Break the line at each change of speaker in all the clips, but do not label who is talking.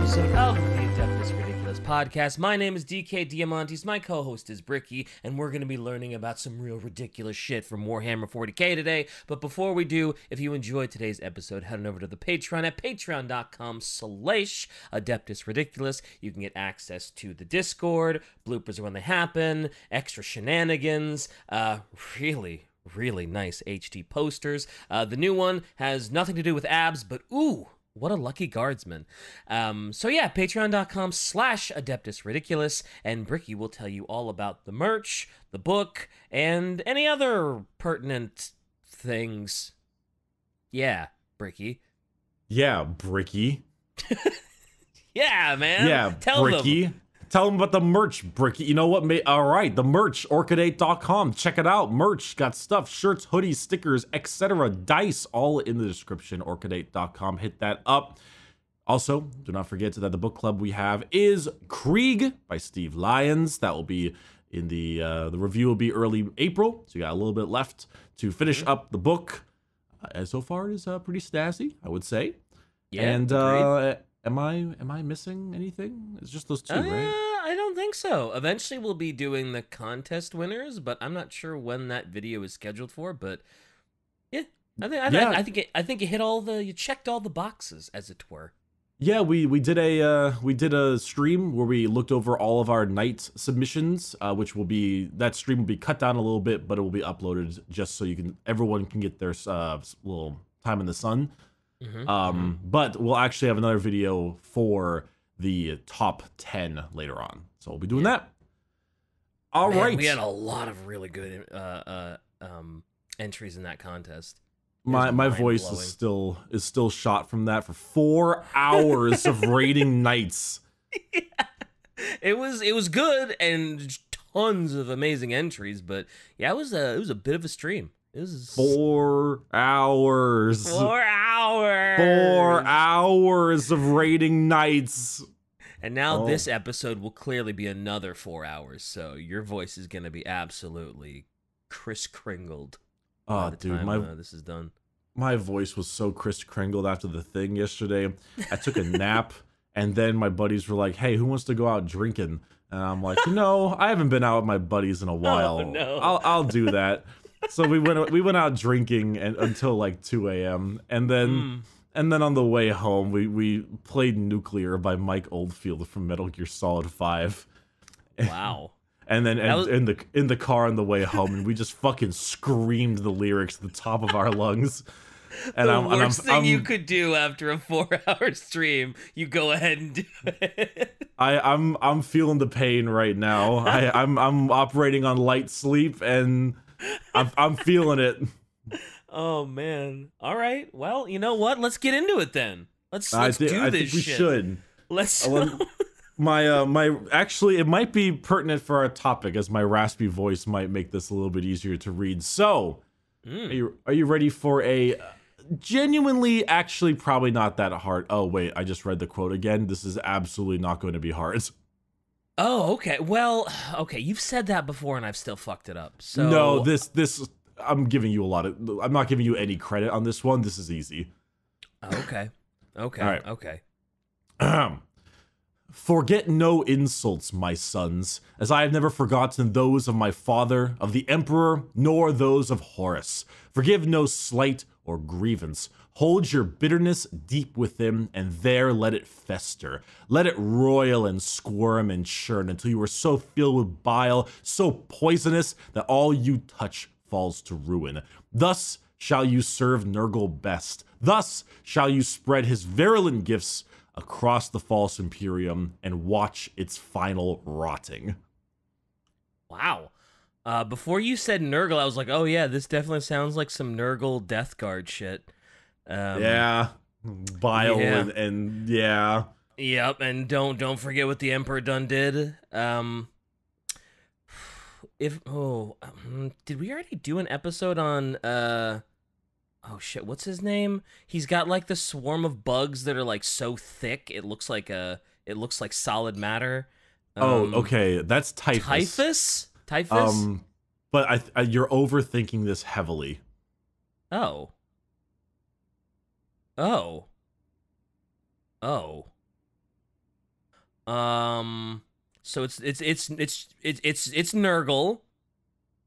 episode of the Adeptus Ridiculous podcast. My name is DK Diamantes, my co host is Bricky, and we're going to be learning about some real ridiculous shit from Warhammer 40k today. But before we do, if you enjoyed today's episode, head on over to the Patreon at patreon.com slash Adeptus Ridiculous. You can get access to the Discord, bloopers when they happen, extra shenanigans, uh, really, really nice HD posters. Uh, the new one has nothing to do with abs, but ooh, what a lucky guardsman. Um, so yeah, patreon.com slash Adeptus Ridiculous, and Bricky will tell you all about the merch, the book, and any other pertinent things. Yeah, Bricky.
Yeah, Bricky.
Yeah, man.
Yeah,
tell
Bricky.
them.
Tell them about the merch, Bricky. You know what? Ma- All right, the merch, orchideight.com. Check it out. Merch, got stuff, shirts, hoodies, stickers, etc. Dice, all in the description, orchideight.com. Hit that up. Also, do not forget that the book club we have is Krieg by Steve Lyons. That will be in the uh, the review will be early April, so you got a little bit left to finish up the book. Uh, so far, it is uh, pretty snazzy, I would say.
Yeah,
and uh, am I am I missing anything? It's just those two,
Uh,
right?
I don't think so. Eventually, we'll be doing the contest winners, but I'm not sure when that video is scheduled for. But yeah, I think I,
Yeah.
I, I think it, I think you hit all the you checked all the boxes, as it were.
Yeah, we we did a uh, we did a stream where we looked over all of our night submissions, uh, which will be that stream will be cut down a little bit, but it will be uploaded just so you can everyone can get their uh, little time in the sun.
Mhm,
Um, but we'll actually have another video for the top ten later on, so we'll be doing that. All
Man,
right,
we had a lot of really good uh, uh, um, entries in that contest.
my my voice is still is still shot from that for four hours of raiding nights.
It was it was good and tons of amazing entries, but yeah, it was a it was a bit of a stream. It was
Four hours.
four hours.
Four hours of raiding nights.
And now
Oh.
this episode will clearly be another four hours, so your voice is gonna be absolutely Chris Kringled.
Oh,
the
dude,
time,
my
uh, this is done.
my voice was so Chris Kringled after the thing yesterday. I took a nap, and then my buddies were like, "Hey, who wants to go out drinking?" And I'm like, "No, I haven't been out with my buddies in a while.
Oh, no.
I'll I'll do that." So we went we went out drinking and, until like 2 a.m. and then.
Mm.
And then on the way home, we, we played Nuclear by Mike Oldfield from Metal Gear Solid 5.
Wow.
And then and,
was-
in the in the car on the way home, and we just fucking screamed the lyrics at the top of our lungs. And
the
I'm, and I'm,
worst thing
I'm-
you could do after a four-hour stream, you go ahead and do it.
I, I'm I'm feeling the pain right now. I, I'm I'm operating on light sleep, and I'm I'm feeling it.
oh man. All right. Well, you know what? Let's get into it then. Let's let's
thi-
do this
we
shit.
should.
Let's.
My uh my actually it might be pertinent for our topic as my raspy voice might make this a little bit easier to read. So,
Mm.
are you are you ready for a uh, genuinely actually probably not that hard. Oh wait, I just read the quote again. This is absolutely not going to be hard.
Oh, okay. Well, okay. You've said that before, and I've still fucked it up. So
No, this this I'm giving you a lot of I'm not giving you any credit on this one. This is easy.
Oh, okay. Okay.
All right.
Okay.
Ahem. Forget no insults, my sons, as I have never forgotten those of my father, of the emperor, nor those of Horus. Forgive no slight or grievance. Hold your bitterness deep within, and there let it fester. Let it roil and squirm and churn until you are so filled with bile, so poisonous, that all you touch falls to ruin. Thus shall you serve Nurgle best. Thus shall you spread his virulent gifts across the false imperium and watch its final rotting.
Wow. Uh, before you said Nurgle, I was like, oh yeah, this definitely sounds like some Nurgle Death Guard shit. Um,
yeah, bile
yeah.
And, and yeah.
Yep, and don't don't forget what the Emperor done did. Um, if oh, um, did we already do an episode on uh? Oh shit, what's his name? He's got like the swarm of bugs that are like so thick it looks like a it looks like solid matter.
oh,
Um,
okay, that's typhus.
Typhus? Typhus?
Um, but I, I you're overthinking this heavily.
Oh. Oh. Oh. Um, so it's it's it's it's it's it's it's Nurgle,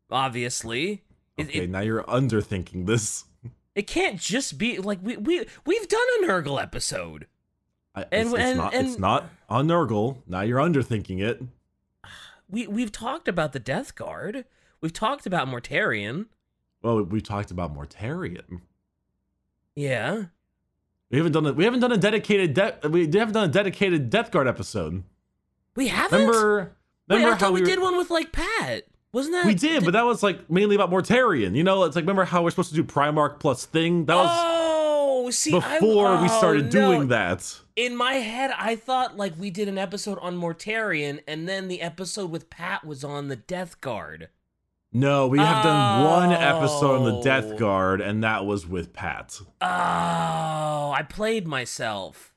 obviously. It,
Okay,
it,
now you're underthinking this.
it can't just be like we we we've done a Nurgle episode.
I, it's,
And-
it's
and-
not. it's not on Nurgle. Now you're underthinking it.
We we've talked about the Death Guard. We've talked about Mortarion.
Well, we, we talked about Mortarion.
Yeah.
We haven't done it. We haven't done a dedicated. De- we haven't done a dedicated Death Guard episode.
We haven't.
Remember?
Wait,
Remember
I
how
thought we,
were-
did one with like Pat. Wasn't that?
We did, but that was like mainly about Mortarion. You know, it's like remember how we're supposed to do Primarch plus thing. That was
oh, see, I-
before we
oh,
started
no.
doing that.
In my head, I thought like we did an episode on Mortarion, and then the episode with Pat was on the Death Guard.
No, we have done one episode on the
Oh.
Death Guard, and that was with Pat.
Oh, I played myself.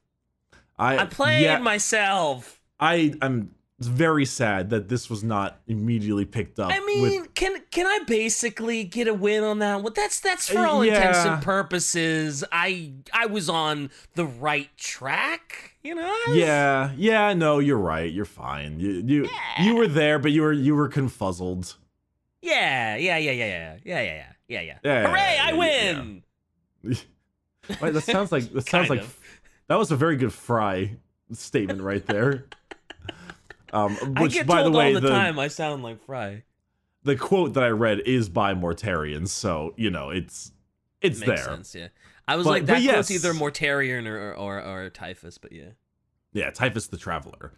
I
I played
yeah,
myself.
I I'm very sad that this was not immediately picked up.
I mean,
with,
can can I basically get a win on that? Well, that's that's for uh, all intents and purposes. I I was on the right track, you know.
yeah, yeah, no, you're right. You're fine. You you you were there, but you were you were confuzzled.
Yeah, yeah, yeah, yeah, yeah, yeah, yeah, yeah, yeah, yeah.
Yeah,
Hooray!
yeah,
I
yeah,
win.
Wait, that sounds like that sounds like
of.
that was a very good Fry statement right there. Um,
I
which,
get
by
told
the way,
all the,
the
time I sound like Fry.
the quote that I read is by Mortarion, so you know it's it's
Makes
there.
sense, yeah. I was
But-
like that quote's
yes.
either Mortarion or or, or Typhus, but yeah.
Yeah, Typhus the Traveler.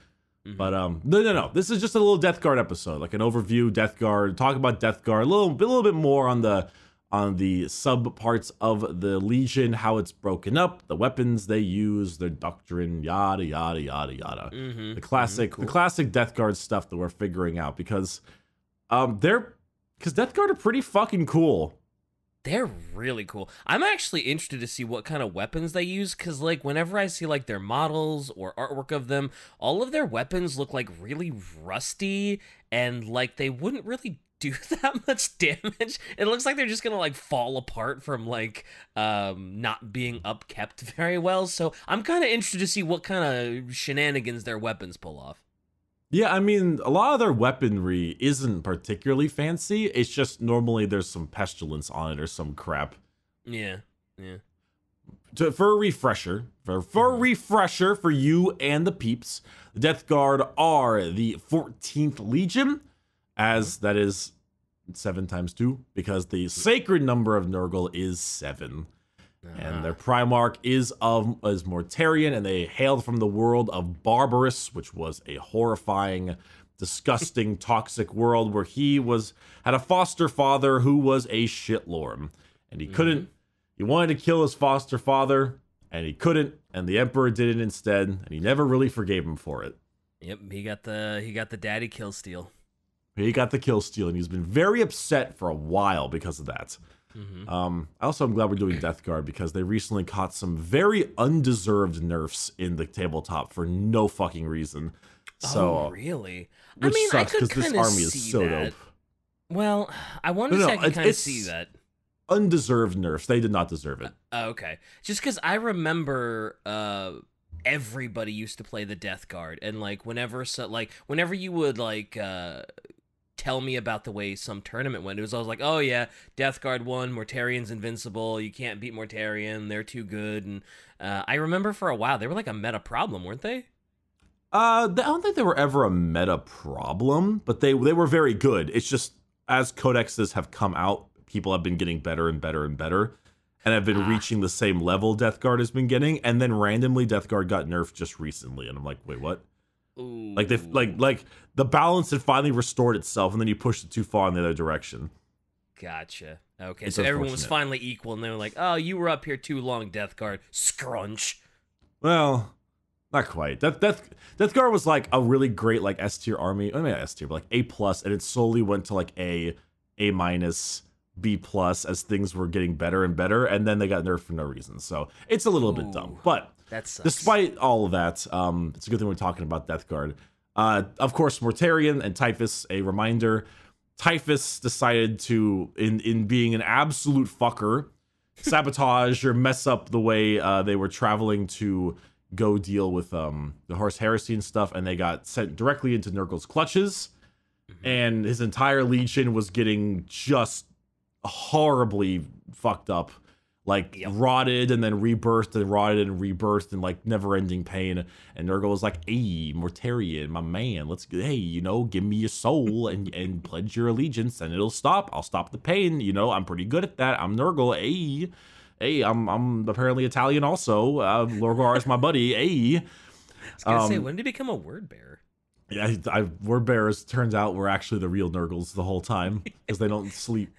Mhm.
But um, no, no, no. This is just a little Death Guard episode, like an overview Death Guard, talk about Death Guard, a little, bit a little bit more on the on the sub parts of the Legion, how it's broken up, the weapons they use, their doctrine, yada yada yada yada.
Mhm,
The classic,
cool.
the classic Death Guard stuff that we're figuring out because um, they're because Death Guard are pretty fucking cool.
They're really cool. I'm actually interested to see what kind of weapons they use because, like, whenever I see like their models or artwork of them, all of their weapons look like really rusty and like they wouldn't really do that much damage. It looks like they're just gonna like fall apart from like um not being upkept very well. So I'm kind of interested to see what kind of shenanigans their weapons pull off.
Yeah, I mean, a lot of their weaponry isn't particularly fancy. It's just normally there's some pestilence on it or some crap.
Yeah, yeah.
to, for a refresher, for, for a refresher for you and the peeps, the Death Guard are the 14th Legion, as that is seven times two, because the sacred number of Nurgle is seven. And their ah. Primarch is of is Mortarion, and they hailed from the world of Barbarus, which was a horrifying, disgusting, toxic world where he was had a foster father who was a shitlord, and he mm-hmm. couldn't. He wanted to kill his foster father, and he couldn't, and the Emperor did it instead, and he never really forgave him for it.
Yep, he got the he got the daddy kill steal.
He got the kill steal, and he's been very upset for a while because of that.
Mm-hmm.
Um, also, I'm glad we're doing Death Guard because they recently caught some very undeserved nerfs in the tabletop for no fucking reason. So,
oh, really?
which
I mean,
sucks
I could
this army is so
that.
dope.
Well, I wanted
No,
to
no,
say I could
it-
kind of see that.
Undeserved nerfs. They did not deserve it.
Oh, okay, just because I remember uh, everybody used to play the Death Guard, and like whenever so like whenever you would like uh, tell me about the way some tournament went, it was always like, oh yeah, Death Guard won, Mortarion's invincible, you can't beat Mortarion; they're too good, and uh, I remember for a while they were like a meta problem, weren't they?
Uh, I don't think they were ever a meta problem, but they they were very good. It's just as codexes have come out, people have been getting better and better and better, and have been
Ah.
reaching the same level Death Guard has been getting. And then randomly, Death Guard got nerfed just recently, and I'm like, wait, what?
Ooh.
Like they like like the balance had finally restored itself, and then you pushed it too far in the other direction.
Gotcha. Okay,
It's
so everyone was finally equal, and they were like, "Oh, you were up here too long, Death Guard." Scrunch.
Well, not quite. Death Death Death Guard was like a really great like S tier army. I mean S tier, but like A plus, and it slowly went to like A, A minus, B plus as things were getting better and better, and then they got nerfed for no reason. So it's a little bit dumb. But
That sucks.
despite all of that, um, it's a good thing we're talking about Death Guard. Uh, of course, Mortarion and Typhus. A reminder: Typhus decided to, in in being an absolute fucker, sabotage or mess up the way uh, they were traveling to go deal with um, the Horus Heresy and stuff, and they got sent directly into Nurgle's clutches. And his entire legion was getting just horribly fucked up, like
Yep.
rotted and then rebirthed and rotted and rebirthed and like never ending pain. And Nurgle was like, "Hey, Mortarion, my man, let's hey, you know, give me your soul and and pledge your allegiance, and it'll stop. I'll stop the pain. You know, I'm pretty good at that. I'm Nurgle. Hey." Hey, I'm I'm apparently Italian also. Uh, Lorgar is my buddy. Hey,
I was gonna say,
Um,
when did he become a word bearer?
yeah, I, I, word bearers turns out were actually the real Nurgles the whole time because they don't sleep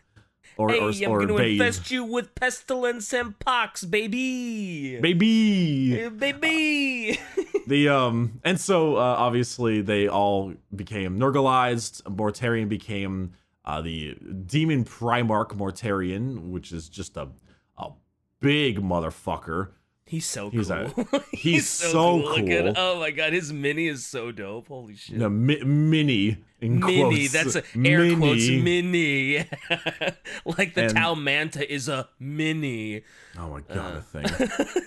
or
Hey,
or,
I'm
or
gonna
bathe.
infest you with pestilence and pox, baby.
Baby,
Eh, baby.
the um, and so uh, obviously they all became Nurgleized. Mortarion became uh, the demon Primarch Mortarion, which is just a a big motherfucker.
He's so
He's a-
cool.
he's so
cool. looking.
cool.
Oh my god, his mini is so dope. Holy shit.
Know, mi- mini in
mini,
quotes.
that's a, air
mini.
quotes mini. like the
And-
Tau Manta is a mini.
Oh my
Uh.
god, a thing.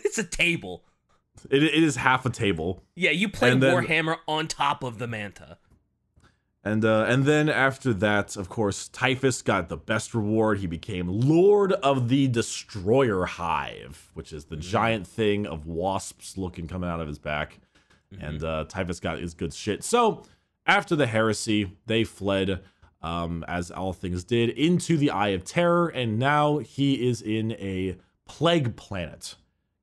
it's a table.
It, it is half a table.
Yeah, you play
then-
Warhammer on top of the Manta.
And uh, and then after that, of course, Typhus got the best reward. He became Lord of the Destroyer Hive, which is the giant thing of wasps looking coming out of his back. And uh, Typhus got his good shit. So after the heresy, they fled, um, as all things did, into the Eye of Terror, and now he is in a plague planet,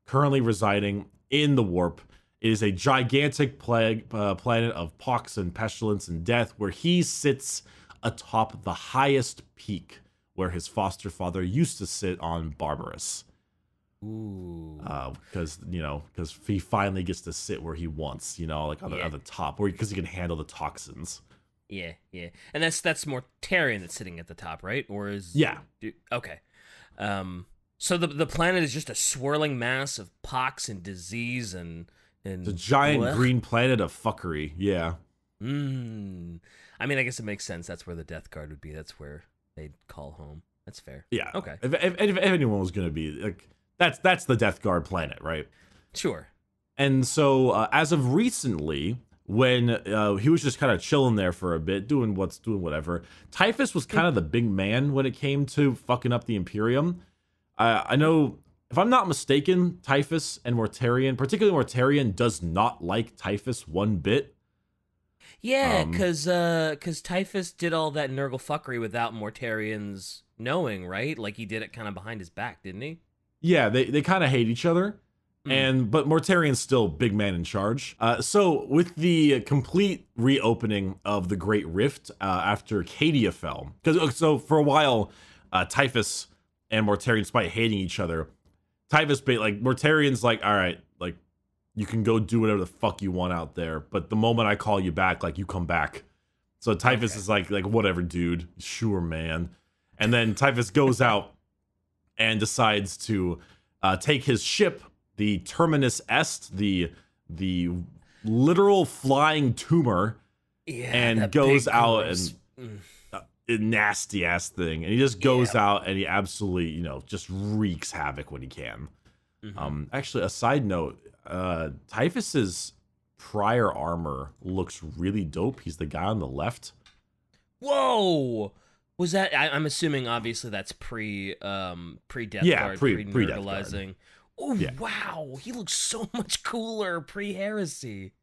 currently residing in the warp. It is a gigantic plague uh, planet of pox and pestilence and death, where he sits atop the highest peak, where his foster father used to sit on Barbarus,
Ooh.
because you know, because he finally gets to sit where he wants, you know, like on the, on the top, where because he can handle the toxins.
Yeah, yeah. And that's that's Mortarion that's sitting at the top, right? Or is
Yeah,
Okay. Um. So the the planet is just a swirling mass of pox and disease and and
it's a giant
blech.
green planet of fuckery. Yeah,
Mm. I mean, I guess it makes sense. That's where the Death Guard would be. That's where they'd call home. That's fair.
yeah.
Okay.
If, if, if anyone was gonna be like, that's that's the Death Guard planet, right?
Sure.
And so, uh, as of recently, when uh, he was just kind of chilling there for a bit, doing what's doing whatever, Typhus was kind of the big man when it came to fucking up the Imperium. Uh, I know, if I'm not mistaken, Typhus and Mortarion, particularly Mortarion, does not like Typhus one bit.
Yeah,
Um,
because uh, cause Typhus did all that Nurgle fuckery without Mortarion's knowing, right? Like he did it kind of behind his back, didn't he?
Yeah, they, they kind of hate each other.
Mm.
And but Mortarion's still big man in charge. Uh, so with the complete reopening of the Great Rift uh, after Cadia fell, because so for a while, uh, Typhus and Mortarian, despite hating each other, Typhus ba- like Mortarion's like, all right, like you can go do whatever the fuck you want out there, but the moment I call you back, like you come back. So Typhus
Okay.
is like, like whatever, dude, sure, man. And then Typhus goes out and decides to uh, take his ship, the Terminus Est, the the literal flying tumor,
Yeah.
and goes out and-
Mm.
Nasty ass thing, and he just goes
Yeah.
out and he absolutely, you know, just wreaks havoc when he can.
Mhm.
Um, actually, a side note, uh, Typhus's prior armor looks really dope. He's the guy on the left.
Whoa! Was that? I, I'm assuming. Obviously, that's pre um pre Death
Yeah,
Guard,
pre-
pre. Oh
Yeah.
wow! He looks so much cooler pre Heresy.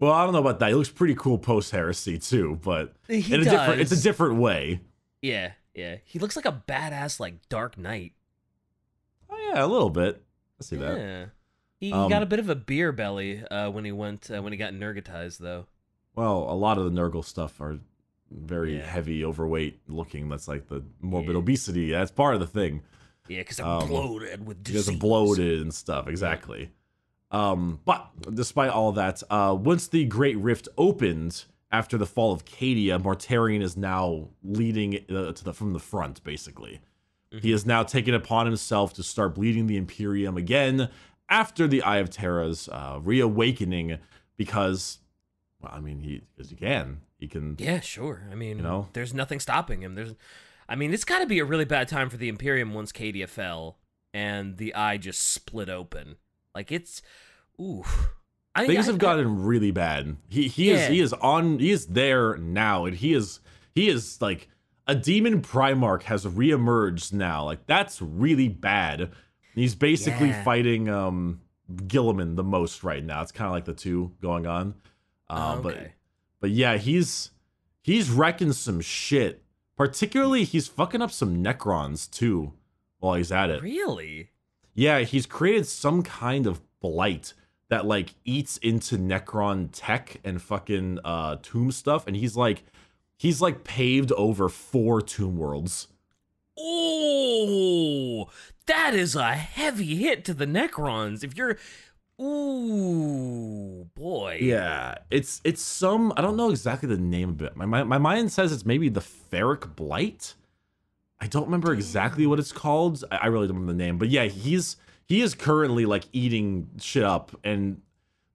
Well, I don't know about that. He looks pretty cool post heresy too, but
He
in a
does.
different, it's a different way.
Yeah, yeah. He looks like a badass like Dark Knight.
Oh yeah, a little bit. I see that.
Yeah. He, he
Um,
got a bit of a beer belly uh, when he went uh, when he got Nurgatized though.
Well, a lot of the Nurgle stuff are very
Yeah.
heavy, overweight looking. That's like the morbid
Yeah.
obesity. That's part of the thing.
Yeah, because they're
Um,
bloated with disease.
are bloated and stuff. Exactly. Um, but despite all that, uh, once the Great Rift opened after the fall of Cadia, Mortarion is now leading uh, to the from the front. Basically, he has now taken upon himself to start bleeding the Imperium again after the Eye of Terror's uh, reawakening, because, well, I mean, he because he can, he can.
Yeah, sure. I mean,
You know?
there's nothing stopping him. There's, I mean, it's got to be a really bad time for the Imperium once Cadia fell and the eye just split open. Like it's, ooh, I,
Things
I-
have
I-
gotten really bad. He he is he is on he is there now, and he is he is like a demon Primarch has reemerged now. Like that's really bad. He's basically
Yeah.
fighting um Guilliman the most right now. It's kind of like the two going on. Uh,
Oh,
But but yeah, he's he's wrecking some shit. Particularly, he's fucking up some Necrons too while he's at it.
really?
Yeah, he's created some kind of blight that like eats into Necron tech and fucking uh tomb stuff, and he's like he's like paved over four tomb worlds.
Oh, that is a heavy hit to the Necrons. If you're, ooh, boy.
Yeah, it's it's some I don't know exactly the name of it. My my, my mind says it's maybe the Ferric Blight. I don't remember exactly what it's called. I, I really don't remember the name, but yeah, he's he is currently like eating shit up, and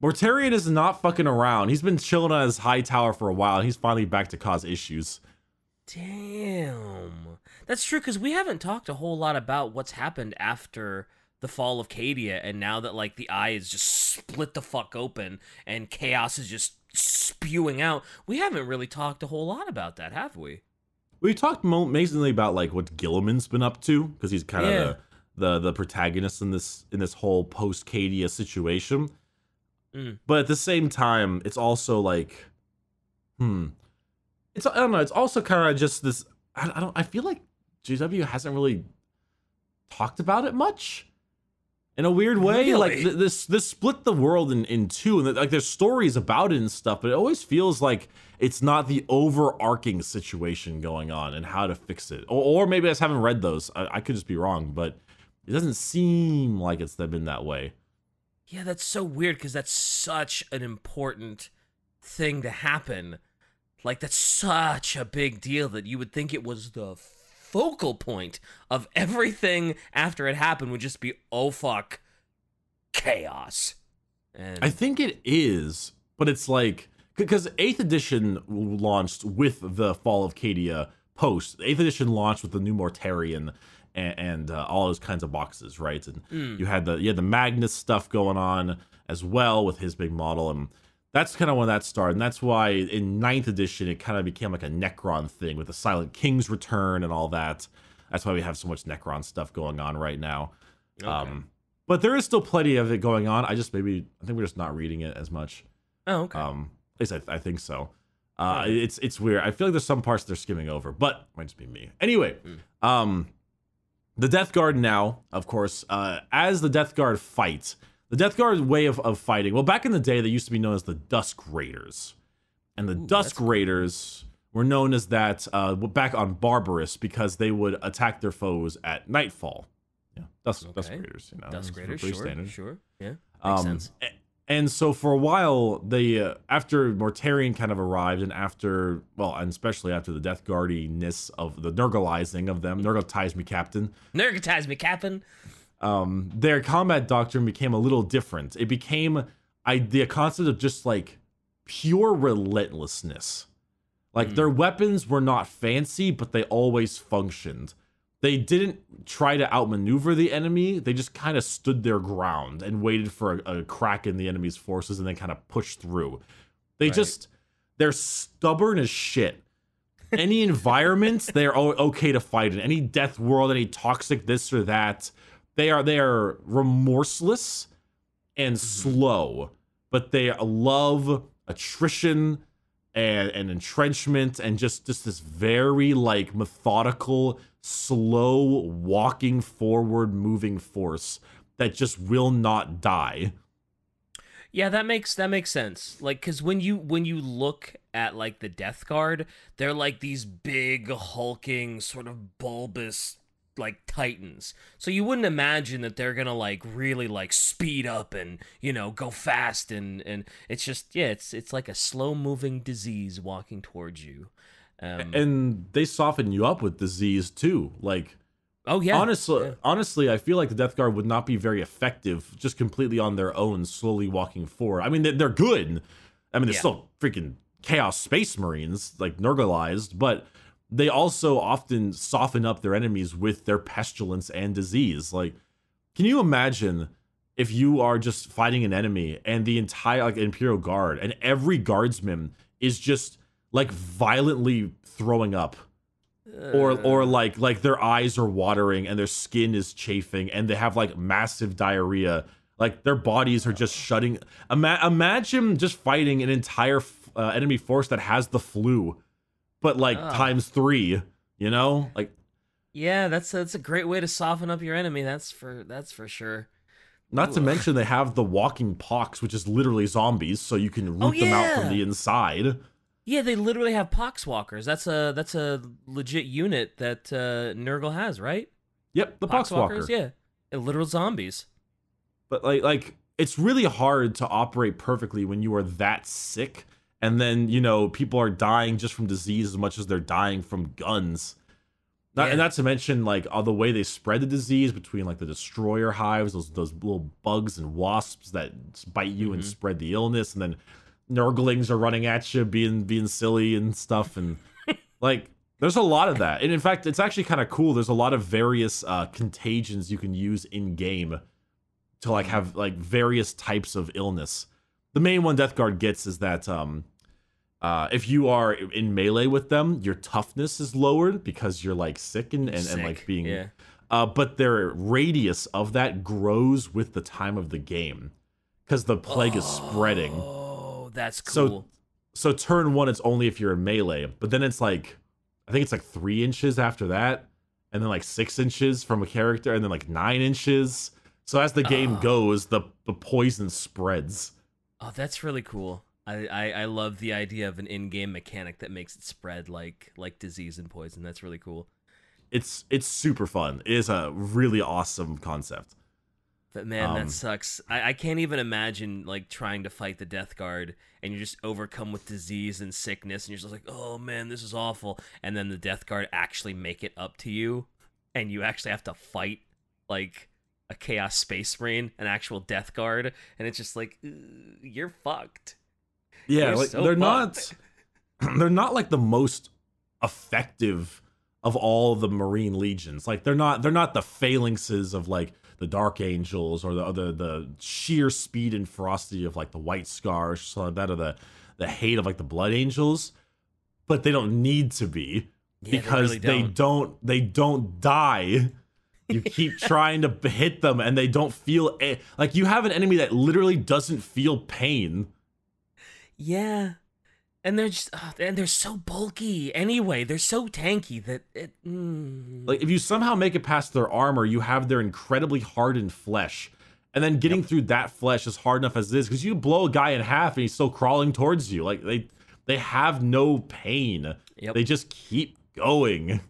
Mortarion is not fucking around. He's been chilling on his high tower for a while, he's finally back to cause issues.
Damn. That's true because we haven't talked a whole lot about what's happened after the fall of Cadia, and now that like the eye is just split the fuck open and chaos is just spewing out. We haven't really talked a whole lot about that, have we?
We talked mo- amazingly about like what Guilliman's been up to because he's kind of
Yeah.
the, the the protagonist in this in this whole post Cadia situation.
Mm.
But at the same time, it's also like, hmm, it's I don't know. It's also kind of just this. I, I don't. I feel like GW hasn't really talked about it much. In a weird way, like th- this this split the world in, in two, and like there's stories about it and stuff, but it always feels like it's not the overarching situation going on and how to fix it. Or, or maybe I just haven't read those. I, I could just be wrong, but it doesn't seem like it's been that way.
Yeah, that's so weird because that's such an important thing to happen. Like, that's such a big deal that you would think it was the focal point of everything after it happened would just be, oh fuck, chaos. And
I think it is, but it's like because eighth edition launched with the fall of Cadia post. Eighth edition launched with the new Mortarion and, and uh, all those kinds of boxes, right? And
Mm.
you had the you had the Magnus stuff going on as well with his big model, and that's kind of when that started. And that's why in ninth edition it kind of became like a Necron thing with the Silent King's return and all that. That's why we have so much Necron stuff going on right now.
Okay.
Um, but there is still plenty of it going on. I just maybe I think we're just not reading it as much.
oh, okay.
Um, at least I, I think so. Uh, it's it's weird. I feel like there's some parts they're skimming over, but it might just be me. Anyway,
Mm.
um, the Death Guard now, of course, uh, as the Death Guard fight, the Death Guard's way of, of fighting. Well, back in the day, they used to be known as the Dusk Raiders, and the
Ooh,
Dusk Raiders were known as that uh, back on Barbarus because they would attack their foes at nightfall. Yeah, Dusk, Dusk Raiders. You know,
Dusk Raiders, sure,
standard.
sure. Yeah, makes
Um,
sense.
And so for a while, they uh, after Mortarion kind of arrived, and after well, and especially after the Death Guardiness of the Nurgleizing of them, Nurgletize me, Captain.
Nergatize me, Captain.
Um, their combat doctrine became a little different. It became I the concept of just like pure relentlessness. Like
Hmm.
their weapons were not fancy, but they always functioned. They didn't try to outmaneuver the enemy. They just kind of stood their ground and waited for a, a crack in the enemy's forces and then kind of pushed through. They
Right.
just they're stubborn as shit. Any environment, they're okay to fight in. Any death world, any toxic this or that, they are they are remorseless and mm-hmm. slow, but they love attrition and, and entrenchment and just just this very like methodical, slow walking forward moving force that just will not die.
Yeah, that makes that makes sense. Like cuz when you when you look at like the Death Guard, they're like these big hulking sort of bulbous like titans. So you wouldn't imagine that they're going to like really like speed up and, you know, go fast and and it's just yeah, it's it's like a slow-moving disease walking towards you. Um
And they soften you up with disease too. Like
oh yeah.
honestly,
yeah.
honestly, I feel like the Death Guard would not be very effective just completely on their own, slowly walking forward. I mean, they- they're good. I mean, they're
Yeah.
still freaking Chaos Space Marines, like Nurgleized, but they also often soften up their enemies with their pestilence and disease. Like, can you imagine if you are just fighting an enemy and the entire like Imperial Guard and every guardsman is just like violently throwing up? Or or like like their eyes are watering and their skin is chafing and they have like massive diarrhea. Like their bodies are just shutting Ima- imagine just fighting an entire f- uh, enemy force that has the flu but like
Ugh.
times 3 you know like
Yeah, that's that's a great way to soften up your enemy. That's for that's for sure.
Not to mention they have the walking pox, which is literally zombies, so you can root
Oh,
them out from the inside.
Yeah, they literally have poxwalkers. That's a that's a legit unit that uh, Nurgle has, right?
Yep, the poxwalker.
yeah, They're literal zombies.
But like like it's really hard to operate perfectly when you are that sick and then, you know, people are dying just from disease as much as they're dying from guns. Not,
Yeah.
And not to mention like all the way they spread the disease between like the destroyer hives, those those little bugs and wasps that bite you and
Mhm.
spread the illness, and then Nurglings are running at you, being being silly and stuff, and like there's a lot of that. And in fact, it's actually kind of cool. There's a lot of various uh, contagions you can use in game to like have like various types of illness. The main one Death Guard gets is that um, uh, if you are in melee with them, your toughness is lowered because you're like sick and, and, and like being.
yeah.
Uh, but their radius of that grows with the time of the game because the plague is spreading.
Oh, that's
So-
cool.
So turn one, it's only if you're in melee, but then it's like, I think it's like three inches after that, and then like six inches from a character, and then like nine inches. So as the game
Oh.
goes, the the poison spreads.
Oh, that's really cool. I, I I love the idea of an in-game mechanic that makes it spread like like disease and poison. That's really cool.
It's it's super fun. It is a really awesome concept.
But man,
Um,
that sucks. I, I can't even imagine like trying to fight the Death Guard and you're just overcome with disease and sickness and you're just like, oh man, this is awful. And then the Death Guard actually make it up to you and you actually have to fight like a Chaos Space Marine, an actual Death Guard, and it's just like, you're fucked.
Yeah,
You're
like
so
they're
fucked.
not they're not like the most effective of all the Marine legions. Like they're not they're not the phalanxes of like the Dark Angels or the other the sheer speed and ferocity of like the White Scars, so like that or the the hate of like the Blood Angels. But they don't need to be
Yeah,
because
really
they
don't.
don't they don't die. You keep trying to hit them and they don't feel a- like you have an enemy that literally doesn't feel pain.
Yeah. And they're just, ugh, and they're so bulky anyway. They're so tanky that it. Mm.
Like if you somehow make it past their armor, you have their incredibly hardened flesh. And then getting through that flesh is hard enough as it is because you blow a guy in half and he's still crawling towards you. Like they they have no pain.
Yep.
They just keep going.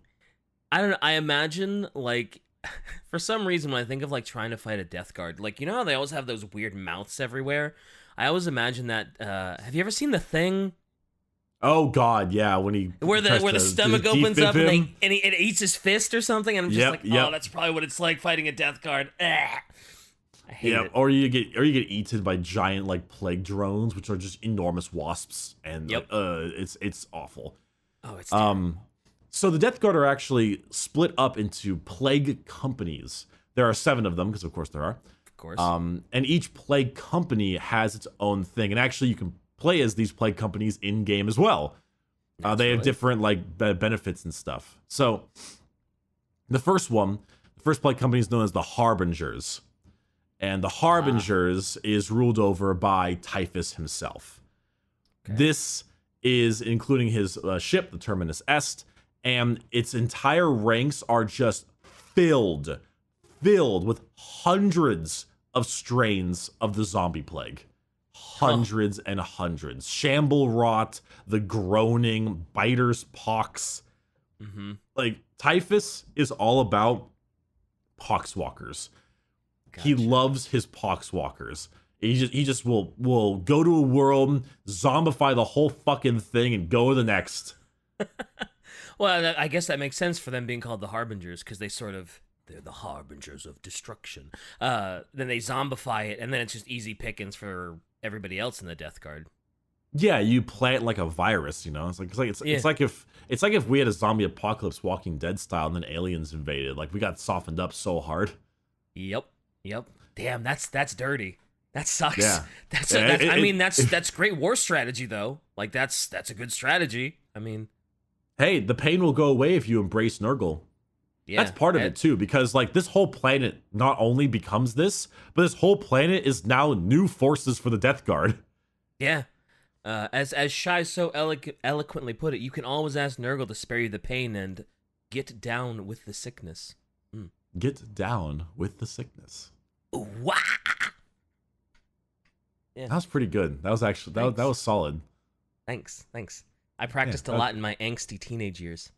I don't know. I imagine like for some reason when I think of like trying to fight a death guard, like you know how they always have those weird mouths everywhere. I always imagine that. Uh, have you ever seen the thing
Oh god, yeah, when he
where the where the
to
stomach opens up and, they, and he, it eats his fist or something? And I'm just
Yep,
like,
yep.
oh, that's probably what it's like fighting a death guard. Ugh. I hate
Yeah,
it.
or you get or you get eaten by giant like plague drones, which are just enormous wasps, and
Yep.
uh, it's it's awful.
Oh, it's terrible.
Um, so the Death Guard are actually split up into plague companies. There are seven of them, because of course there are.
of course.
Um, and each plague company has its own thing, and actually you can play as these plague companies in game as well. Uh, they have different like be- benefits and stuff. So the first one, the first plague company is known as the Harbingers, and the Harbingers is ruled over by Typhus himself.
Okay.
This is including his uh, ship, the Terminus Est, and its entire ranks are just filled, filled with hundreds of strains of the zombie plague. Hundreds and hundreds. Shamble rot, the groaning, biters pox.
hmm
Like, typhus is all about poxwalkers. He loves his poxwalkers. He just he just will will go to a world, zombify the whole fucking thing, and go to the next.
Well, I guess that makes sense for them being called the Harbingers because they sort of they're the harbingers of destruction. Uh, then they zombify it, and then it's just easy pickings for everybody else in the Death Guard.
Yeah, you play it like a virus, you know. It's like it's like it's,
Yeah.
it's like if it's like if we had a zombie apocalypse Walking Dead style, and then aliens invaded. Like we got softened up so hard.
Yep, yep. Damn, that's that's dirty. That sucks.
Yeah.
That's,
Yeah,
that's
it-
I mean that's
it-
that's great war strategy though. Like that's that's a good strategy. I mean,
Hey, the pain will go away if you embrace Nurgle.
yeah.
That's part of it too, because like this whole planet not only becomes this, but this whole planet is now new forces for the Death Guard.
Yeah. Uh, as as Shai so eloqu- eloquently put it, you can always ask Nurgle to spare you the pain and get down with the sickness.
Get down with the sickness.
Ooh, wah!
That was pretty good. That was actually that, that was solid.
Thanks, thanks. I practiced a
that-
lot in my angsty teenage years.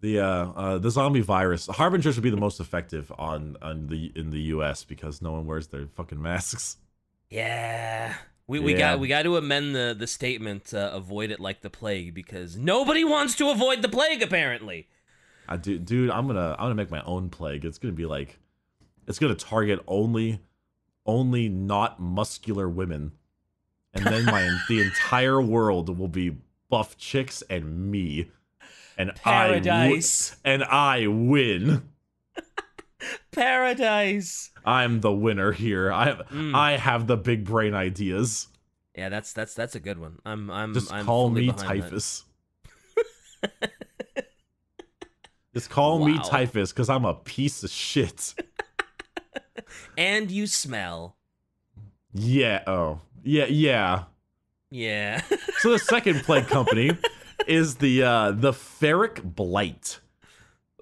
The uh, uh the zombie virus harbingers should be the most effective on on the in the U.S. because no one wears their fucking masks.
Yeah. We, we
Yeah.
got we got to amend the the statement uh, avoid it like the plague because nobody wants to avoid the plague apparently.
I do, dude. I'm gonna I'm gonna make my own plague. It's gonna be like, it's gonna target only, only not muscular women, and then my the entire world will be buff chicks and me, and I
Paradise.
and I win.
Paradise.
I'm the winner here. I have
Mm.
I have the big brain ideas.
Yeah, that's that's that's a good one. I'm I'm
Just
I'm
call me typhus. Just call me typhus because I'm a piece of shit.
And you smell.
Yeah. Oh. Yeah. Yeah.
Yeah.
So the second plague company is the uh, the ferric blight,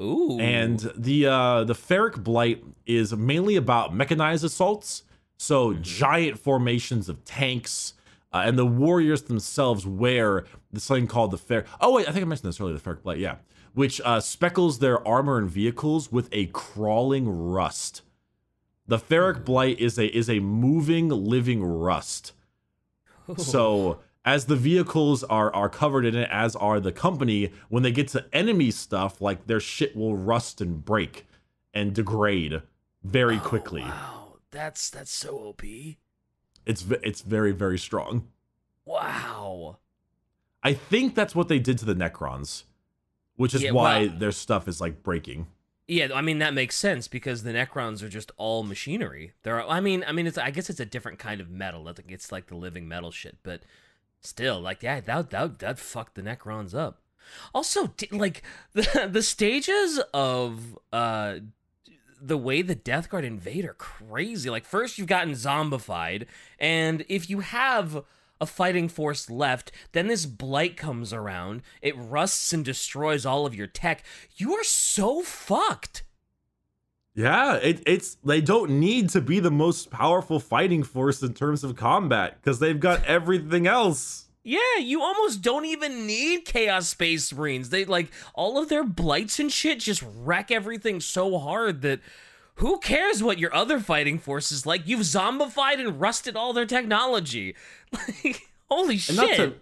Ooh.
and the uh, the ferric blight is mainly about mechanized assaults. So
Mm-hmm.
giant formations of tanks, uh, and the warriors themselves wear this thing called the fer. Oh wait, I think I mentioned this earlier. The ferric blight, yeah, which uh, speckles their armor and vehicles with a crawling rust. The ferric blight is a is a moving, living rust. Oh. So as the vehicles are are covered in it, as are the company, when they get to enemy stuff, like their shit will rust and break and degrade very
Oh,
quickly.
wow, that's that's so OP.
It's it's very very strong.
Wow.
I think that's what they did to the Necrons, which is
Yeah,
why their stuff is like breaking.
Yeah, I mean that makes sense because the Necrons are just all machinery. There are, I mean, I mean, it's I guess it's a different kind of metal. It's like the living metal shit, but still, like, yeah, that that that fucked the Necrons up. Also, like the the stages of uh the way the Death Guard invade are crazy. Like first you've gotten zombified, and if you have a fighting force left, then this blight comes around. It rusts and destroys all of your tech. You are so fucked.
Yeah, it, it's they don't need to be the most powerful fighting force in terms of combat because they've got everything else.
Yeah, you almost don't even need Chaos Space Marines. They like all of their blights and shit just wreck everything so hard that who cares what your other fighting force is like? You've zombified and rusted all their technology. Like, holy
And
shit.
not to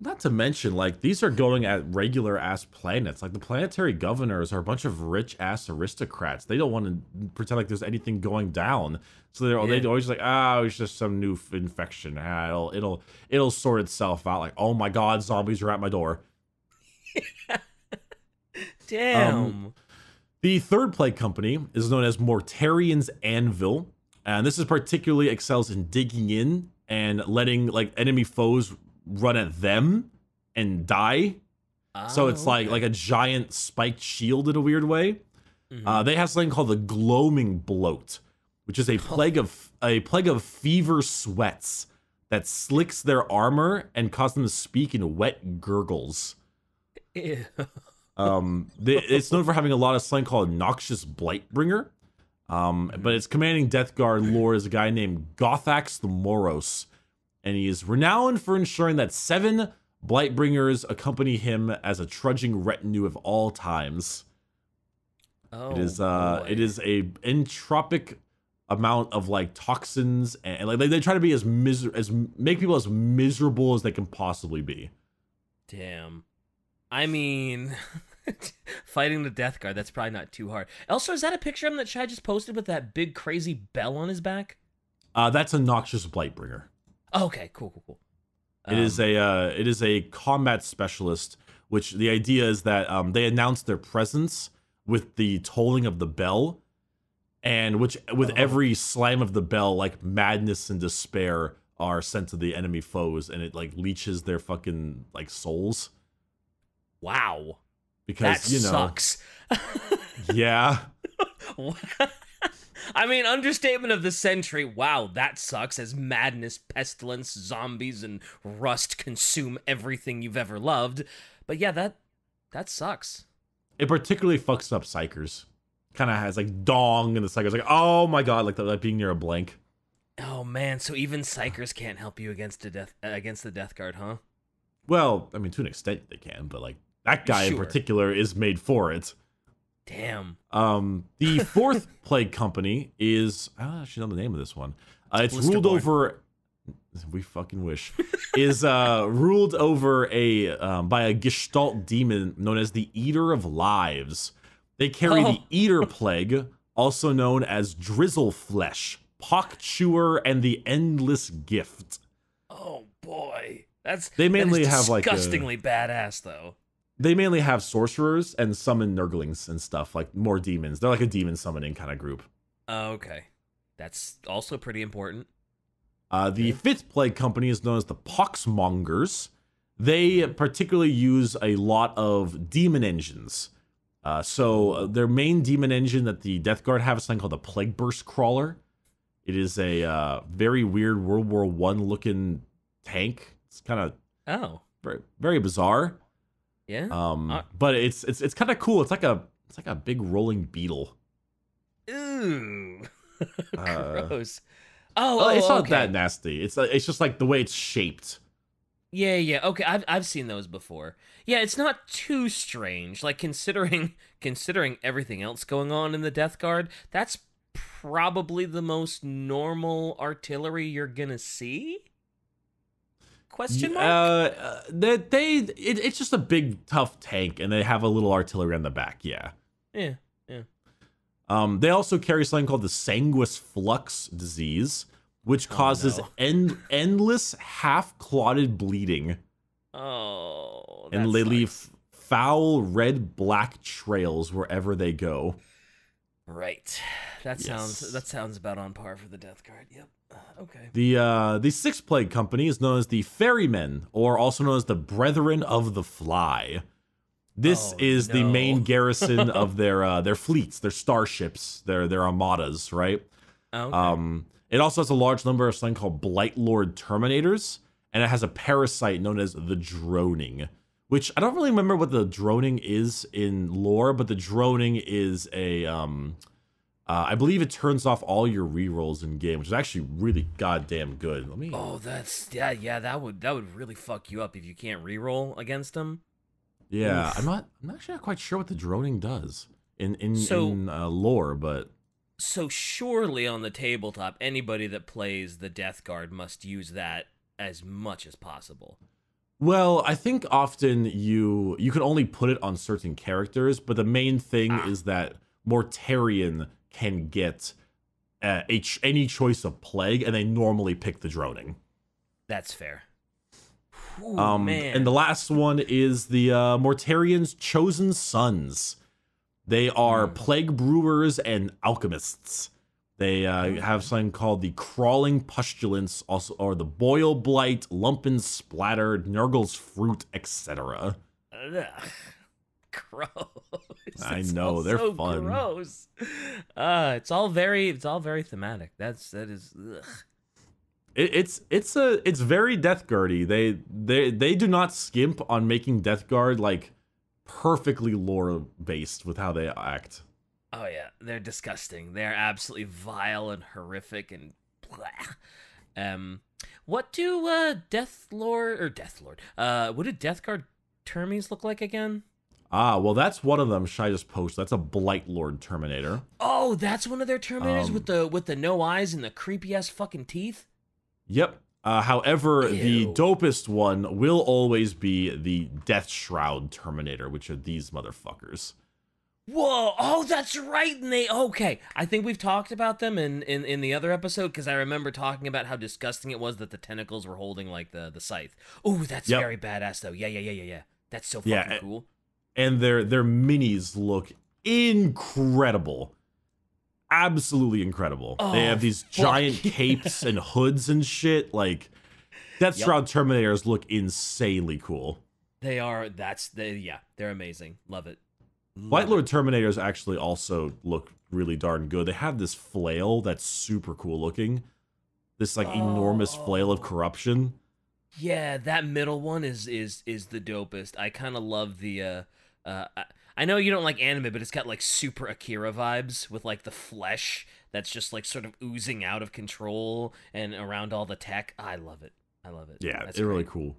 not to mention, like these are going at regular ass planets. Like the planetary governors are a bunch of rich ass aristocrats. They don't want to pretend like there's anything going down. So they're
Yeah.
they always like, ah, it's just some new f- infection. Ah, it'll it'll it'll sort itself out. Like, oh my god, zombies are at my door.
Damn.
um, The third plague company is known as Mortarion's Anvil, and this is particularly excels in digging in and letting like enemy foes run at them and die. So
Oh,
it's like
okay.
like a giant spiked shield in a weird way.
Mhm.
Uh, they have something called the gloaming bloat, which is a plague of a plague of fever sweats that slicks their armor and causes them to speak in wet gurgles.
Ew.
Um, they, it's known for having a lot of something called noxious blightbringer. Um, but its commanding Death Guard lore is a guy named Gothax the Moros, and he is renowned for ensuring that seven Blightbringers accompany him as a trudging retinue of all times.
Oh,
it is uh,
boy.
it is a entropic amount of like toxins, and, and, like they, they try to be as miser as make people as miserable as they can possibly be.
Damn. I mean, fighting the Death Guard, that's probably not too hard. Also, is that a picture of him that Chad just posted with that big crazy bell on his back?
Uh, that's a noxious Blightbringer.
Oh, okay, cool, cool, cool.
It is
Um,
a uh, it is a combat specialist, which the idea is that um, they announce their presence with the tolling of the bell, and which with every slam of the bell, like madness and despair are sent to the enemy foes, and it like leeches their fucking like souls
Wow.
Because
That
you know,
sucks.
yeah.
I mean, understatement of the century. Wow, that sucks as madness, pestilence, zombies, and rust consume everything you've ever loved. But yeah, that that sucks.
It particularly fucks up psykers. Kind of has like dong, and the psykers like, oh my god, like, that, like being near a blank.
Oh man, so even psykers can't help you against the death uh, against the death guard, huh?
Well, I mean, to an extent they can, but like that guy in particular is made for it.
Damn.
Um, the fourth plague company is I don't actually know the name of this one. Uh, it's ruled over. We fucking wish is uh ruled over a um, by a Gestalt demon known as the Eater of Lives. They carry the
Oh.
Eater plague, also known as Drizzle Flesh, Pock Chewer, and the Endless Gift.
Oh boy, that's
They
that
mainly have, like,
disgustingly badass though.
They mainly have sorcerers and summon nurglings and stuff like more demons. They're like a demon summoning kind of group.
Oh, okay, that's also pretty important.
Uh, the
Okay.
fifth plague company is known as the Poxmongers. They particularly use a lot of demon engines. Uh, so uh, their main demon engine that the Death Guard have is something called the Plague Burst Crawler. It is a uh, very weird World War One looking tank. It's kind of
Oh,
very, very bizarre.
Yeah.
Um,
Uh,
but it's it's it's kind of cool. It's like a it's like a big rolling beetle.
Ooh,
Uh,
gross. Oh, oh,
it's not
okay.
that nasty. It's uh, it's just like the way it's shaped.
Yeah, yeah. Okay, I've I've seen those before. Yeah, it's not too strange. Like considering considering everything else going on in the Death Guard, that's probably the most normal artillery you're gonna see. Question mark.
Uh, uh, they, they it, it's just a big tough tank, and they have a little artillery on the back. Yeah.
yeah.
Um, they also carry something called the sanguis flux disease, which
Oh,
causes
no.
end, endless half clotted bleeding,
Oh.
and
that
they leave foul red black trails wherever they go.
Right. That sounds that sounds about on par for the Death Guard. Yep. Okay.
The uh, the sixth plague company is known as the Ferrymen, or also known as the Brethren of the Fly. This
Oh,
is the main garrison of their uh, their fleets, their starships, their their armadas, right?
Okay.
Um, it also has a large number of something called Blight Lord Terminators, and it has a parasite known as the Droning, which I don't really remember what the Droning is in lore, but the Droning is a um, uh, I believe it turns off all your rerolls in game, which is actually really goddamn good. Let me.
oh, that's yeah, yeah. That would that would really fuck you up if you can't reroll against them.
yeah,
oof.
I'm not. I'm actually not quite sure what the Droning does in in
So-
in uh, lore, but
So surely on the tabletop, anybody that plays the Death Guard must use that as much as possible.
Well, I think often you you can only put it on certain characters, but the main thing
Ah.
is that Mortarion can get uh, a ch- any choice of plague, and they normally pick the droning.
That's fair. Ooh,
um,
man.
and the last one is the uh, Mortarion's chosen sons. They are
Hmm.
plague brewers and alchemists. They uh, have something called the crawling pustulence, also or the boil blight, lumpen splatter, Nurgle's fruit, etc.
Gross.
I know, they're
so
fun.
Gross. Uh, it's all very, it's all very thematic. That's that is. Ugh.
It, it's it's a it's very Death Guardy. They they they do not skimp on making Death Guard like perfectly lore based with how they act.
Oh yeah, they're disgusting. They're absolutely vile and horrific and. Um, what do uh Death Lord or Death Lord? Uh, what do Death Guard Termies look like again?
Ah, well, that's one of them. Should I just post? That's a Blight Lord Terminator.
Oh, that's one of their Terminators
Um,
with the with the no eyes and the creepy ass fucking teeth.
Yep. Uh, however, the
Ew.
dopest one will always be the Death Shroud Terminator, which are these motherfuckers.
Whoa! Oh, that's right. And they okay. I think we've talked about them in in, in the other episode because I remember talking about how disgusting it was that the tentacles were holding like the the scythe. Oh, that's
Yep.
very badass though. Yeah, yeah, yeah, yeah, yeah. That's so fucking
Yeah,
cool.
And their their minis look incredible. absolutely incredible.
Oh,
they have these giant capes and hoods and shit. Like Death
Yep.
Shroud Terminators look insanely cool.
They are. That's they yeah. They're amazing. Love it.
White
Love
Lord Terminators actually also look really darn good. They have this flail that's super cool looking. This like enormous flail of
Oh.
corruption.
Yeah, that middle one is is is the dopest. I kind of love the uh uh I, I know you don't like anime, but it's got like super Akira vibes with like the flesh that's just like sort of oozing out of control and around all the tech. I love it. I love it.
Yeah,
That's
they're really cool.